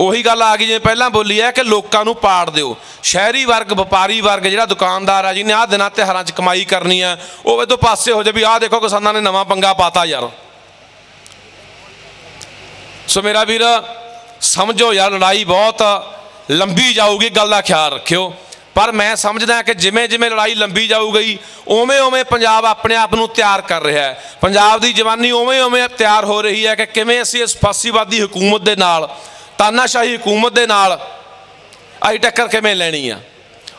ਉਹੀ ਗੱਲ ਆ ਗਈ, ਜਿਵੇਂ ਪਹਿਲਾਂ ਬੋਲੀ ਹੈ ਕਿ ਲੋਕਾਂ ਨੂੰ ਪਾੜ ਦਿਓ। ਸ਼ਹਿਰੀ ਵਰਗ, ਵਪਾਰੀ ਵਰਗ, ਜਿਹੜਾ ਦੁਕਾਨਦਾਰ ਆ, ਜਿਹਨੇ ਆਹ ਦਿਨਾਂ ਤਿਉਹਾਰਾਂ 'ਚ ਕਮਾਈ ਕਰਨੀ ਆ, ਉਹ ਇਹ ਤੋਂ ਪਾਸੇ ਹੋ ਜਾ ਵੀ ਆਹ ਦੇਖੋ ਕਿਸਾਨਾਂ ਨੇ ਨਵਾਂ ਪੰਗਾ ਪਾਤਾ ਯਾਰ। ਸੋ ਮੇਰਾ ਵੀਰ ਸਮਝੋ ਯਾਰ, ਲੜਾਈ ਬਹੁਤ ਲੰਬੀ ਜਾਊਗੀ, ਗੱਲ ਦਾ ਖਿਆਲ ਰੱਖਿਓ। ਪਰ ਮੈਂ ਸਮਝਦਾ ਕਿ ਜਿਵੇਂ ਜਿਵੇਂ ਲੜਾਈ ਲੰਬੀ ਜਾਊਗੀ ਉਵੇਂ ਉਵੇਂ ਪੰਜਾਬ ਆਪਣੇ ਆਪ ਨੂੰ ਤਿਆਰ ਕਰ ਰਿਹਾ ਹੈ। ਪੰਜਾਬ ਦੀ ਜਵਾਨੀ ਉਵੇਂ ਉਵੇਂ ਤਿਆਰ ਹੋ ਰਹੀ ਹੈ ਕਿ ਕਿਵੇਂ ਅਸੀਂ ਇਸ ਫਾਸੀਵਾਦੀ ਹਕੂਮਤ ਦੇ ਨਾਲ, ਤਾਨਾਸ਼ਾਹੀ ਹਕੂਮਤ ਦੇ ਨਾਲ ਆਈ ਟੱਕਰ ਕਿਵੇਂ ਲੈਣੀ ਆ।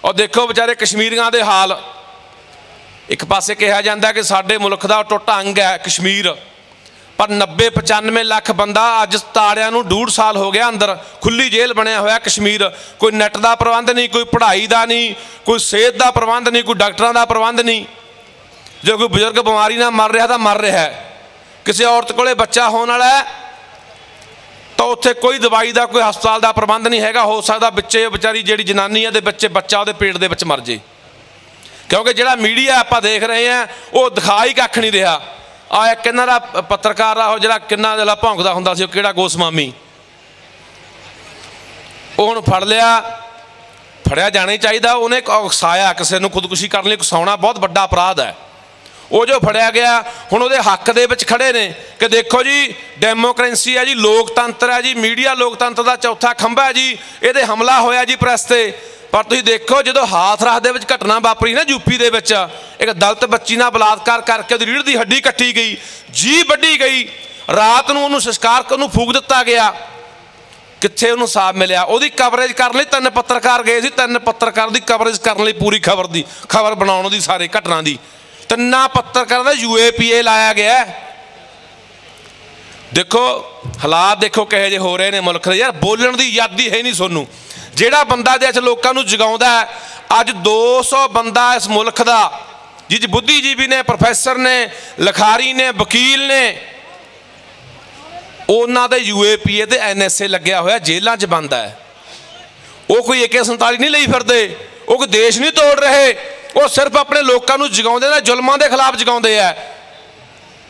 ਔਰ ਦੇਖੋ ਵਿਚਾਰੇ ਕਸ਼ਮੀਰੀਆਂ ਦੇ ਹਾਲ। ਇੱਕ ਪਾਸੇ ਕਿਹਾ ਜਾਂਦਾ ਕਿ ਸਾਡੇ ਮੁਲਕ ਦਾ ਟੁੱਟ ਅੰਗ ਹੈ ਕਸ਼ਮੀਰ। ਪਰ 90 95 ਲੱਖ ਬੰਦਾ ਅੱਜ ਤਾੜਿਆਂ ਨੂੰ ਡੂਢ ਸਾਲ ਹੋ ਗਿਆ ਅੰਦਰ। ਖੁੱਲੀ ਜੇਲ੍ਹ ਬਣਿਆ ਹੋਇਆ ਕਸ਼ਮੀਰ। ਕੋਈ ਨੈਟ ਦਾ ਪ੍ਰਬੰਧ ਨਹੀਂ, ਕੋਈ ਪੜ੍ਹਾਈ ਦਾ ਨਹੀਂ, ਕੋਈ ਸਿਹਤ ਦਾ ਪ੍ਰਬੰਧ ਨਹੀਂ, ਕੋਈ ਡਾਕਟਰਾਂ ਦਾ ਪ੍ਰਬੰਧ ਨਹੀਂ। ਜੇ ਕੋਈ ਬਜ਼ੁਰਗ ਬਿਮਾਰੀ ਨਾਲ ਮਰ ਰਿਹਾ ਤਾਂ ਮਰ ਰਿਹਾ ਹੈ। ਕਿਸੇ ਔਰਤ ਕੋਲੇ ਬੱਚਾ ਹੋਣ ਵਾਲਾ ਹੈ, ਤਾਂ ਉੱਥੇ ਕੋਈ ਦਵਾਈ ਦਾ, ਕੋਈ ਹਸਪਤਾਲ ਦਾ ਪ੍ਰਬੰਧ ਨਹੀਂ ਹੈਗਾ। ਹੋ ਸਕਦਾ ਬੱਚੇ ਵਿਚਾਰੀ ਜਿਹੜੀ ਜਨਾਨੀ ਹੈ ਦੇ ਬੱਚੇ, ਬੱਚਾ ਉਹਦੇ ਪੇਟ ਦੇ ਵਿੱਚ ਮਰ ਜੇ। ਕਿਉਂਕਿ ਜਿਹੜਾ ਮੀਡੀਆ ਆਪਾਂ ਦੇਖ ਰਹੇ ਆ ਉਹ ਦਿਖਾ ਹੀ ਕੱਖ ਨਹੀਂ ਰਿਹਾ। ਆ ਇੱਕ ਇਹਨਾਂ ਦਾ ਪੱਤਰਕਾਰ ਆ, ਉਹ ਜਿਹੜਾ ਕਿੰਨਾ ਦੇ ਲਾ ਭੌਂਕਦਾ ਹੁੰਦਾ ਸੀ, ਉਹ ਕਿਹੜਾ ਗੋਸਵਾਮੀ? ਉਹ ਹੁਣ ਫੜ ਲਿਆ, ਫੜਿਆ ਜਾਣਾ ਹੀ ਚਾਹੀਦਾ, ਉਹਨੇ ਉਕਸਾਇਆ ਕਿਸੇ ਨੂੰ ਖੁਦਕੁਸ਼ੀ ਕਰਨ ਲਈ ਉਕਸਾਉਣਾ ਬਹੁਤ ਵੱਡਾ ਅਪਰਾਧ ਹੈ। ਉਹ ਜੋ ਫੜਿਆ ਗਿਆ, ਹੁਣ ਉਹਦੇ ਹੱਕ ਦੇ ਵਿੱਚ ਖੜੇ ਨੇ ਕਿ ਦੇਖੋ ਜੀ, ਡੈਮੋਕ੍ਰੇਸੀ ਹੈ ਜੀ, ਲੋਕਤੰਤਰ ਹੈ ਜੀ, ਮੀਡੀਆ ਲੋਕਤੰਤਰ ਦਾ ਚੌਥਾ ਖੰਭਾ ਹੈ ਜੀ, ਇਹਦੇ ਹਮਲਾ ਹੋਇਆ ਜੀ ਪ੍ਰੈਸ ਤੇ। ਪਰ ਤੁਸੀਂ ਦੇਖੋ ਜਦੋਂ ਹਾਥਰਸ ਦੇ ਵਿੱਚ ਘਟਨਾ ਵਾਪਰੀ ਨਾ ਯੂਪੀ ਦੇ ਵਿੱਚ, ਇੱਕ ਦਲਤ ਬੱਚੀ ਨਾਲ ਬਲਾਤਕਾਰ ਕਰਕੇ ਉਹਦੀ ਰੀੜ ਦੀ ਹੱਡੀ ਕੱਟੀ ਗਈ ਜੀ ਵੱਢੀ ਗਈ, ਰਾਤ ਨੂੰ ਉਹਨੂੰ ਸੰਸਕਾਰ ਕਰਨ ਨੂੰ ਫੂਕ ਦਿੱਤਾ ਗਿਆ। ਕਿੱਥੇ ਉਹਨੂੰ ਸਾਫ਼ ਮਿਲਿਆ? ਉਹਦੀ ਕਵਰੇਜ ਕਰਨ ਲਈ ਤਿੰਨ ਪੱਤਰਕਾਰ ਗਏ ਸੀ, ਤਿੰਨ ਪੱਤਰਕਾਰ ਦੀ ਕਵਰੇਜ ਕਰਨ ਲਈ ਪੂਰੀ ਖਬਰ ਦੀ, ਖਬਰ ਬਣਾਉਣ ਦੀ ਸਾਰੇ ਘਟਨਾ ਦੀ। ਤਿੰਨਾਂ ਪੱਤਰਕਾਰਾਂ ਦਾ ਯੂਏਪੀਏ ਲਾਇਆ ਗਿਆ। ਦੇਖੋ, ਹਾਲਾਤ ਦੇਖੋ ਕਿਹੋ ਜਿਹੇ ਹੋ ਰਹੇ ਨੇ ਮੁਲਕ ਦੇ। ਯਾਰ, ਬੋਲਣ ਦੀ ਆਜ਼ਾਦੀ ਹੈ ਨਹੀਂ ਸੋਨੂੰ। ਜਿਹੜਾ ਬੰਦਾ ਦੇ ਅੱਜ ਲੋਕਾਂ ਨੂੰ ਜਗਾਉਂਦਾ ਹੈ, ਅੱਜ 200 ਬੰਦਾ ਇਸ ਮੁਲਕ ਦਾ ਜਿਹ ਬੁੱਧੀਜੀਵੀ ਨੇ, ਪ੍ਰੋਫੈਸਰ ਨੇ, ਲਖਾਰੀ ਨੇ, ਵਕੀਲ ਨੇ, ਉਹਨਾਂ ਦੇ ਯੂਏਪੀਏ ਤੇ ਐਨਐਸਏ ਲੱਗਿਆ ਹੋਇਆ, ਜੇਲ੍ਹਾਂ 'ਚ ਬੰਦ ਹੈ। ਉਹ ਕੋਈ AK47 ਨਹੀਂ ਲਈ ਫਿਰਦੇ, ਉਹ ਕੋਈ ਦੇਸ਼ ਨਹੀਂ ਤੋੜ ਰਹੇ, ਉਹ ਸਿਰਫ ਆਪਣੇ ਲੋਕਾਂ ਨੂੰ ਜਗਾਉਂਦੇ ਨੇ, ਜ਼ੁਲਮਾਂ ਦੇ ਖਿਲਾਫ ਜਗਾਉਂਦੇ ਆ।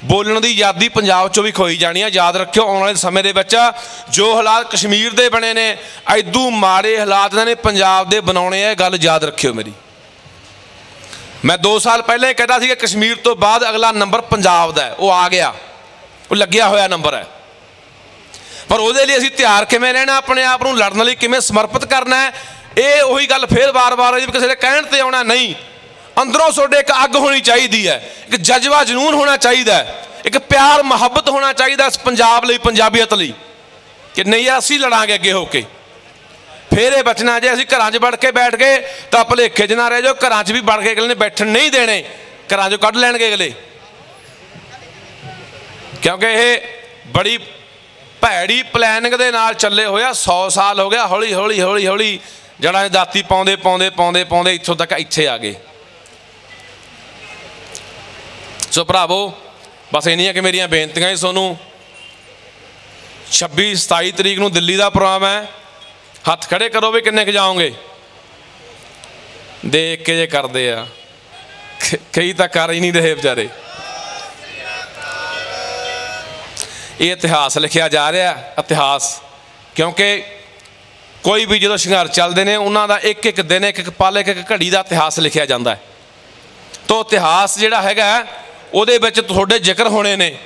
ਬੋਲਣ ਦੀ ਆਜ਼ਾਦੀ ਪੰਜਾਬ 'ਚੋਂ ਵੀ ਖੋਈ ਜਾਣੀ ਆ। ਯਾਦ ਰੱਖਿਓ, ਆਉਣ ਵਾਲੇ ਸਮੇਂ ਦੇ ਵਿੱਚ ਜੋ ਹਾਲਾਤ ਕਸ਼ਮੀਰ ਦੇ ਬਣੇ ਨੇ, ਐਦੂ ਮਾੜੇ ਹਾਲਾਤ ਇਹਨਾਂ ਨੇ ਪੰਜਾਬ ਦੇ ਬਣਾਉਣੇ ਆ, ਇਹ ਗੱਲ ਯਾਦ ਰੱਖਿਓ ਮੇਰੀ। ਮੈਂ 2 ਸਾਲ ਪਹਿਲਾਂ ਹੀ ਕਹਿੰਦਾ ਸੀ ਕਿ ਕਸ਼ਮੀਰ ਤੋਂ ਬਾਅਦ ਅਗਲਾ ਨੰਬਰ ਪੰਜਾਬ ਦਾ ਹੈ, ਉਹ ਆ ਗਿਆ। ਉਹ ਲੱਗਿਆ ਹੋਇਆ ਨੰਬਰ ਹੈ। ਪਰ ਉਹਦੇ ਲਈ ਅਸੀਂ ਤਿਆਰ ਕਿਵੇਂ ਰਹਿਣਾ, ਆਪਣੇ ਆਪ ਨੂੰ ਲੜਨ ਲਈ ਕਿਵੇਂ ਸਮਰਪਿਤ ਕਰਨਾ ਹੈ, ਇਹ ਉਹੀ ਗੱਲ ਫੇਰ ਵਾਰ-ਵਾਰ ਜੇ ਕਿਸੇ ਦੇ ਕਹਿਣ ਤੇ ਆਉਣਾ ਨਹੀਂ। ਅੰਦਰੋਂ ਤੁਹਾਡੇ ਇੱਕ ਅੱਗ ਹੋਣੀ ਚਾਹੀਦੀ ਹੈ, ਇੱਕ ਜਜ਼ਬਾ ਜਨੂਨ ਹੋਣਾ ਚਾਹੀਦਾ ਹੈ, ਇੱਕ ਪਿਆਰ, ਮੁਹੱਬਤ ਹੋਣਾ ਚਾਹੀਦਾ ਇਸ ਪੰਜਾਬ ਲਈ, ਪੰਜਾਬੀਅਤ ਲਈ ਕਿ ਨਹੀਂ ਅਸੀਂ ਲੜਾਂਗੇ ਅੱਗੇ ਹੋ ਕੇ। ਫੇਰ ਇਹ ਬਚਣਾ ਜੇ ਅਸੀਂ ਘਰਾਂ 'ਚ ਵੜ ਕੇ ਬੈਠ ਗਏ ਤਾਂ ਭਲੇਖੇ 'ਚ ਨਾ ਰਹਿ ਜਾਓ, ਘਰਾਂ 'ਚ ਵੀ ਵੜ ਕੇ ਅਗਲੇ ਨੇ ਬੈਠਣ ਨਹੀਂ ਦੇਣੇ, ਘਰਾਂ 'ਚੋਂ ਕੱਢ ਲੈਣਗੇ ਅਗਲੇ। ਕਿਉਂਕਿ ਇਹ ਬੜੀ ਭੈੜੀ ਪਲੈਨਿੰਗ ਦੇ ਨਾਲ ਚੱਲੇ ਹੋਇਆ 100 ਸਾਲ ਹੋ ਗਿਆ ਹੌਲੀ ਹੌਲੀ ਹੌਲੀ ਹੌਲੀ ਜੜਾਂ ਦਾਤੀ ਪਾਉਂਦੇ ਪਾਉਂਦੇ ਪਾਉਂਦੇ ਪਾਉਂਦੇ ਇੱਥੋਂ ਤੱਕ ਇੱਥੇ ਆ ਗਏ। ਸੋ ਭਰਾਵੋ, ਬਸ ਇੰਨੀਆਂ ਕਿ ਮੇਰੀਆਂ ਬੇਨਤੀਆਂ ਹੀ ਤੁਹਾਨੂੰ। 26 27 ਤਰੀਕ ਨੂੰ ਦਿੱਲੀ ਦਾ ਪ੍ਰੋਗਰਾਮ ਹੈ। ਹੱਥ ਖੜੇ ਕਰੋ ਵੀ ਕਿੰਨੇ ਕ ਜਾਓਗੇ। ਦੇਖ ਕੇ ਜੇ ਕਰਦੇ ਆ। ਕਈ ਤਾਂ ਕਰ ਹੀ ਨਹੀਂ ਰਹੇ ਵਿਚਾਰੇ। ਇਹ ਇਤਿਹਾਸ ਲਿਖਿਆ ਜਾ ਰਿਹਾ ਇਤਿਹਾਸ। ਕਿਉਂਕਿ ਕੋਈ ਵੀ ਜਦੋਂ ਸੰਘਰਸ਼ ਚੱਲਦੇ ਨੇ, ਉਹਨਾਂ ਦਾ ਇੱਕ ਇੱਕ ਦਿਨ, ਇੱਕ ਇੱਕ ਪਲ, ਇੱਕ ਇੱਕ ਘੜੀ ਦਾ ਇਤਿਹਾਸ ਲਿਖਿਆ ਜਾਂਦਾ ਹੈ। ਤੋ ਇਤਿਹਾਸ ਜਿਹੜਾ ਹੈਗਾ ਉਹਦੇ ਵਿੱਚ ਤੁਹਾਡੇ ਜ਼ਿਕਰ ਹੋਣੇ ਨੇ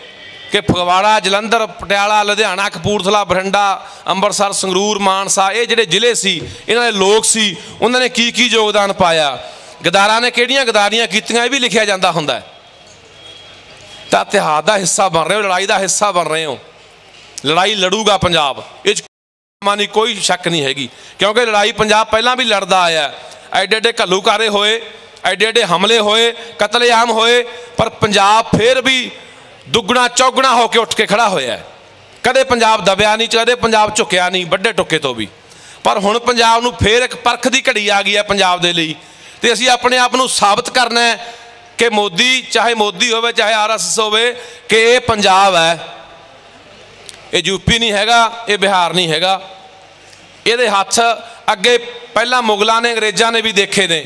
ਕਿ ਫਗਵਾੜਾ, ਜਲੰਧਰ, ਪਟਿਆਲਾ, ਲੁਧਿਆਣਾ, ਕਪੂਰਥਲਾ, ਬਠਿੰਡਾ, ਅੰਮ੍ਰਿਤਸਰ, ਸੰਗਰੂਰ, ਮਾਨਸਾ, ਇਹ ਜਿਹੜੇ ਜ਼ਿਲ੍ਹੇ ਸੀ, ਇਹਨਾਂ ਦੇ ਲੋਕ ਸੀ, ਉਹਨਾਂ ਨੇ ਕੀ ਕੀ ਯੋਗਦਾਨ ਪਾਇਆ? ਗਦਾਰਾਂ ਨੇ ਕਿਹੜੀਆਂ ਗਦਾਰੀਆਂ ਕੀਤੀਆਂ? ਇਹ ਵੀ ਲਿਖਿਆ ਜਾਂਦਾ ਹੁੰਦਾ ਤਾਂ ਇਤਿਹਾਸ ਦਾ ਹਿੱਸਾ ਬਣ ਰਹੇ ਹੋ, ਲੜਾਈ ਦਾ ਹਿੱਸਾ ਬਣ ਰਹੇ ਹੋ। ਲੜਾਈ ਲੜੂਗਾ ਪੰਜਾਬ। ਇਹ 'ਚ ਮਾਨੀ ਕੋਈ ਸ਼ੱਕ ਨਹੀਂ ਹੈਗੀ। ਕਿਉਂਕਿ ਲੜਾਈ ਪੰਜਾਬ ਪਹਿਲਾਂ ਵੀ ਲੜਦਾ ਆਇਆ ਐਡੇ ਐਡੇ ਘੱਲੂਕਾਰੇ ਹੋਏ। ਐਡੇ ਐਡੇ ਹਮਲੇ ਹੋਏ, ਕਤਲੇਆਮ ਹੋਏ, ਪਰ ਪੰਜਾਬ ਫੇਰ ਵੀ ਦੁੱਗਣਾ ਚੌਗਣਾ ਹੋ ਕੇ ਉੱਠ ਕੇ ਖੜਾ ਹੋਇਆ ਕਦੇ ਪੰਜਾਬ ਦਬਿਆ ਨਹੀਂ, ਕਦੇ ਪੰਜਾਬ ਝੁਕਿਆ ਨਹੀਂ, ਵੱਡੇ ਟੁੱਕੇ ਤੋਂ ਵੀ। ਪਰ ਹੁਣ ਪੰਜਾਬ ਨੂੰ ਫੇਰ ਇੱਕ ਪਰਖ ਦੀ ਘੜੀ ਆ ਗਈ ਹੈ ਪੰਜਾਬ ਦੇ ਲਈ। ਤੇ ਅਸੀਂ ਆਪਣੇ ਆਪ ਨੂੰ ਸਾਬਤ ਕਰਨਾ ਹੈ ਕਿ ਮੋਦੀ, ਚਾਹੇ ਮੋਦੀ ਹੋਵੇ, ਚਾਹੇ ਆਰਐਸਐਸ ਹੋਵੇ, ਕਿ ਇਹ ਪੰਜਾਬ ਹੈ। ਇਹ ਯੂਪੀ ਨਹੀਂ ਹੈਗਾ, ਇਹ ਬਿਹਾਰ ਨਹੀਂ ਹੈਗਾ। ਇਹਦੇ ਹੱਥ ਅੱਗੇ ਪਹਿਲਾਂ ਮੁਗਲਾਂ ਨੇ, ਅੰਗਰੇਜ਼ਾਂ ਨੇ ਵੀ ਦੇਖੇ ਨੇ।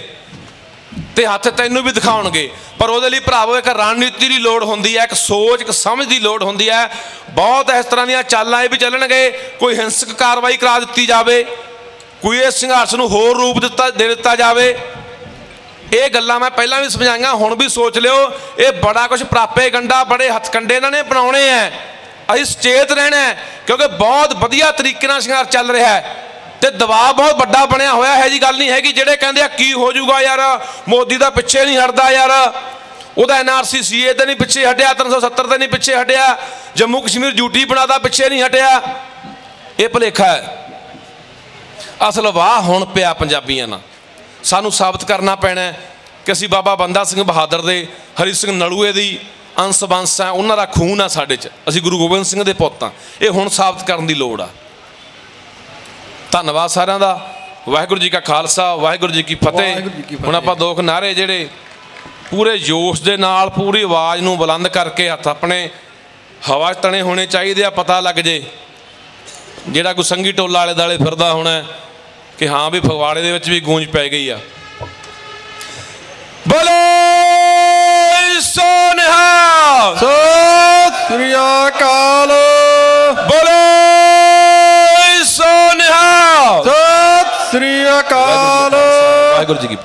ਤੇ ਹੱਥ ਤੈਨੂੰ ਵੀ ਦਿਖਾਉਣਗੇ। ਪਰ ਉਹਦੇ ਲਈ ਭਰਾਵੋ, ਇੱਕ ਰਣਨੀਤੀ ਦੀ ਲੋੜ ਹੁੰਦੀ ਹੈ, ਇੱਕ ਸੋਚ, ਇੱਕ ਸਮਝ ਦੀ ਲੋੜ ਹੁੰਦੀ ਹੈ। ਬਹੁਤ ਇਸ ਤਰ੍ਹਾਂ ਦੀਆਂ ਚਾਲਾਂ ਇਹ ਵੀ ਚੱਲਣਗੇ, ਕੋਈ ਹਿੰਸਕ ਕਾਰਵਾਈ ਕਰਾ ਦਿੱਤੀ ਜਾਵੇ, ਕੋਈ ਇਸ ਸੰਘਰਸ਼ ਨੂੰ ਹੋਰ ਰੂਪ ਦਿੱਤਾ, ਦੇ ਦਿੱਤਾ ਜਾਵੇ। ਇਹ ਗੱਲਾਂ ਮੈਂ ਪਹਿਲਾਂ ਵੀ ਸਮਝਾਈਆਂ, ਹੁਣ ਵੀ ਸੋਚ ਲਿਓ। ਇਹ ਬੜਾ ਕੁਝ ਪ੍ਰਾਪੇ ਗੰਡਾ, ਬੜੇ ਹੱਥਕੰਡੇ ਇਹਨਾਂ ਨੇ ਬਣਾਉਣੇ ਐ। ਅਸੀਂ ਸੁਚੇਤ ਰਹਿਣਾ ਕਿਉਂਕਿ ਬਹੁਤ ਵਧੀਆ ਤਰੀਕੇ ਨਾਲ ਸੰਘਰਸ਼ ਚੱਲ ਰਿਹਾ ਹੈ ਤੇ ਦਬਾਅ ਬਹੁਤ ਵੱਡਾ ਬਣਿਆ ਹੋਇਆ ਹੈ ਜੀ ਗੱਲ ਨਹੀਂ ਹੈਗੀ ਜਿਹੜੇ ਕਹਿੰਦੇ ਆ ਕੀ ਹੋ ਜਾਊਗਾ ਯਾਰ, ਮੋਦੀ ਦਾ ਪਿੱਛੇ ਨਹੀਂ ਹਟਦਾ ਯਾਰ। ਉਹਦਾ ਐਨਆਰਸੀ ਸੀਏ ਤੇ ਨਹੀਂ ਪਿੱਛੇ ਹਟਿਆ 370 ਤੇ ਨਹੀਂ ਪਿੱਛੇ ਹਟਿਆ ਜੰਮੂ ਕਸ਼ਮੀਰ ਡਿਊਟੀ ਬਣਾਦਾ ਪਿੱਛੇ ਨਹੀਂ ਹਟਿਆ। ਇਹ ਭਲੇਖਾ ਹੈ। ਅਸਲ ਵਾਹ ਹੁਣ ਪਿਆ ਪੰਜਾਬੀਆਂ ਨਾਲ। ਸਾਨੂੰ ਸਾਬਤ ਕਰਨਾ ਪੈਣਾ ਕਿ ਅਸੀਂ ਬਾਬਾ ਬੰਦਾ ਸਿੰਘ ਬਹਾਦਰ ਦੇ, ਹਰੀ ਸਿੰਘ ਨਲੂਏ ਦੀ ਅੰਸ ਬੰਸ ਹੈ, ਉਹਨਾਂ ਦਾ ਖੂਨ ਆ ਸਾਡੇ 'ਚ। ਅਸੀਂ ਗੁਰੂ ਗੋਬਿੰਦ ਸਿੰਘ ਦੇ ਪੁੱਤ ਆ ਇਹ ਹੁਣ ਸਾਬਤ ਕਰਨ ਦੀ ਲੋੜ ਆ। ਧੰਨਵਾਦ ਸਾਰਿਆਂ ਦਾ। ਵਾਹਿਗੁਰੂ ਜੀ ਕਾ ਖਾਲਸਾ ਵਾਹਿਗੁਰੂ ਜੀ ਕੀ ਕੀ ਫਤਿਹ। ਹੁਣ ਆਪਾਂ ਦੋ ਕੁ ਨਾਰੇ ਜਿਹੜੇ ਪੂਰੇ ਜੋਸ਼ ਦੇ ਨਾਲ ਪੂਰੀ ਆਵਾਜ਼ ਨੂੰ ਬੁਲੰਦ ਕਰਕੇ ਹੱਥ ਆਪਣੇ ਹਵਾ ਤਣੇ ਹੋਣੇ ਚਾਹੀਦੇ ਆ ਪਤਾ ਲੱਗ ਜੇ। ਜਿਹੜਾ ਕੋਈ ਸੰਗੀ ਟੋਲਾ ਵਾਲੇ ਦਾਲੇ ਫਿਰਦਾ ਹੋਣਾ ਕਿ ਹਾਂ ਵੀ ਫਗਵਾੜੇ ਦੇ ਵਿੱਚ ਵੀ ਗੂੰਜ ਪੈ ਗਈ ਆ। ਬੋਲੇ ਸੋਨਿਹਾ ਸਤਿ ਸ੍ਰੀ ਅਕਾਲ। ਸ੍ਰੀ ਅਕਾਲ। ਵਾਹਿਗੁਰੂ ਜੀ ਕੀ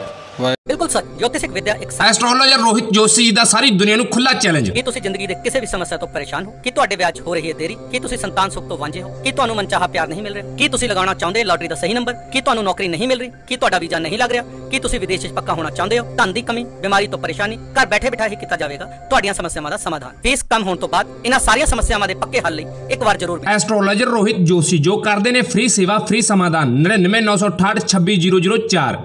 ਬਿਲਕੁਲ ਸਰ ਜੋਤਿਸ਼ਕ ਵਿਦਿਆ ਇੱਕ ਐਸਟ੍ਰੋਲੋਜਰ ਰੋਹਿਤ ਜੋਸ਼ੀ ਦਾ ਸਾਰੀ ਦੁਨੀਆ ਨੂੰ ਖੁੱਲਾ ਚੈਲੰਜ ਕੀ ਤੁਸੀਂ ਜ਼ਿੰਦਗੀ ਦੇ ਕਿਸੇ ਵੀ ਸਮੱਸਿਆ ਤੋਂ ਪਰੇਸ਼ਾਨ ਹੋ? ਕੀ ਤੁਹਾਡੇ ਵਿਆਹ 'ਚ ਹੋ ਰਹੀ ਹੈ ਦੇਰੀ? ਕੀ ਤੁਸੀਂ ਸੰਤਾਨ ਸੁੱਖ ਤੋਂ ਵਾਂਝੇ ਹੋ? ਕੀ ਤੁਹਾਨੂੰ ਮਨਚਾਹਾ ਪਿਆਰ ਨਹੀਂ ਮਿਲ ਰਿਹਾ? ਕੀ ਤੁਸੀਂ ਲਗਾਉਣਾ ਚਾਹੁੰਦੇ ਲਾਟਰੀ ਦਾ ਸਹੀ ਨੰਬਰ? ਕੀ ਤੁਹਾਨੂੰ ਨੌਕਰੀ ਨਹੀਂ ਮਿਲ ਰਹੀ? ਕੀ ਤੁਹਾਡਾ ਵੀਜ਼ਾ ਨਹੀਂ ਲੱਗ ਰਿਹਾ? ਕੀ ਤੁਸੀਂ ਵਿਦੇਸ਼ 'ਚ ਪੱਕਾ ਹੋਣਾ ਚਾਹੁੰਦੇ ਹੋ? ਧਨ ਦੀ ਕਮੀ ਬਿਮਾਰੀ ਤੋਂ ਪਰੇਸ਼ਾਨੀ ਘਰ ਬੈਠੇ ਬਿਠਾਏ ਹੀ ਕੀਤਾ ਜਾਵੇਗਾ। ਤੁਹਾਡੀਆਂ ਸਮੱਸਿਆਵਾਂ ਦਾ ਸਮਾਧਾਨ। ਫੀਸ ਕਮ ਹੋਣ ਤੋਂ ਬਾਅਦ ਇਹਨਾਂ ਸਾਰੀਆਂ ਸਮੱਸਿਆਵਾਂ ਦੇ ਪੱਕੇ ਹੱਲ ਲਈ ਇੱਕ ਵਾਰ ਜ਼ਰੂਰ ਐਸਟ੍ਰੋਲੋਜਰ ਰੋਹਿਤ ਜੋਸ਼ੀ ਜੋ ਕਰਦੇ ਨੇ ਫ੍ਰੀ ਸੇਵਾ ਫ੍ਰੀ ਸਮਾਧਾਨ। 99968 26004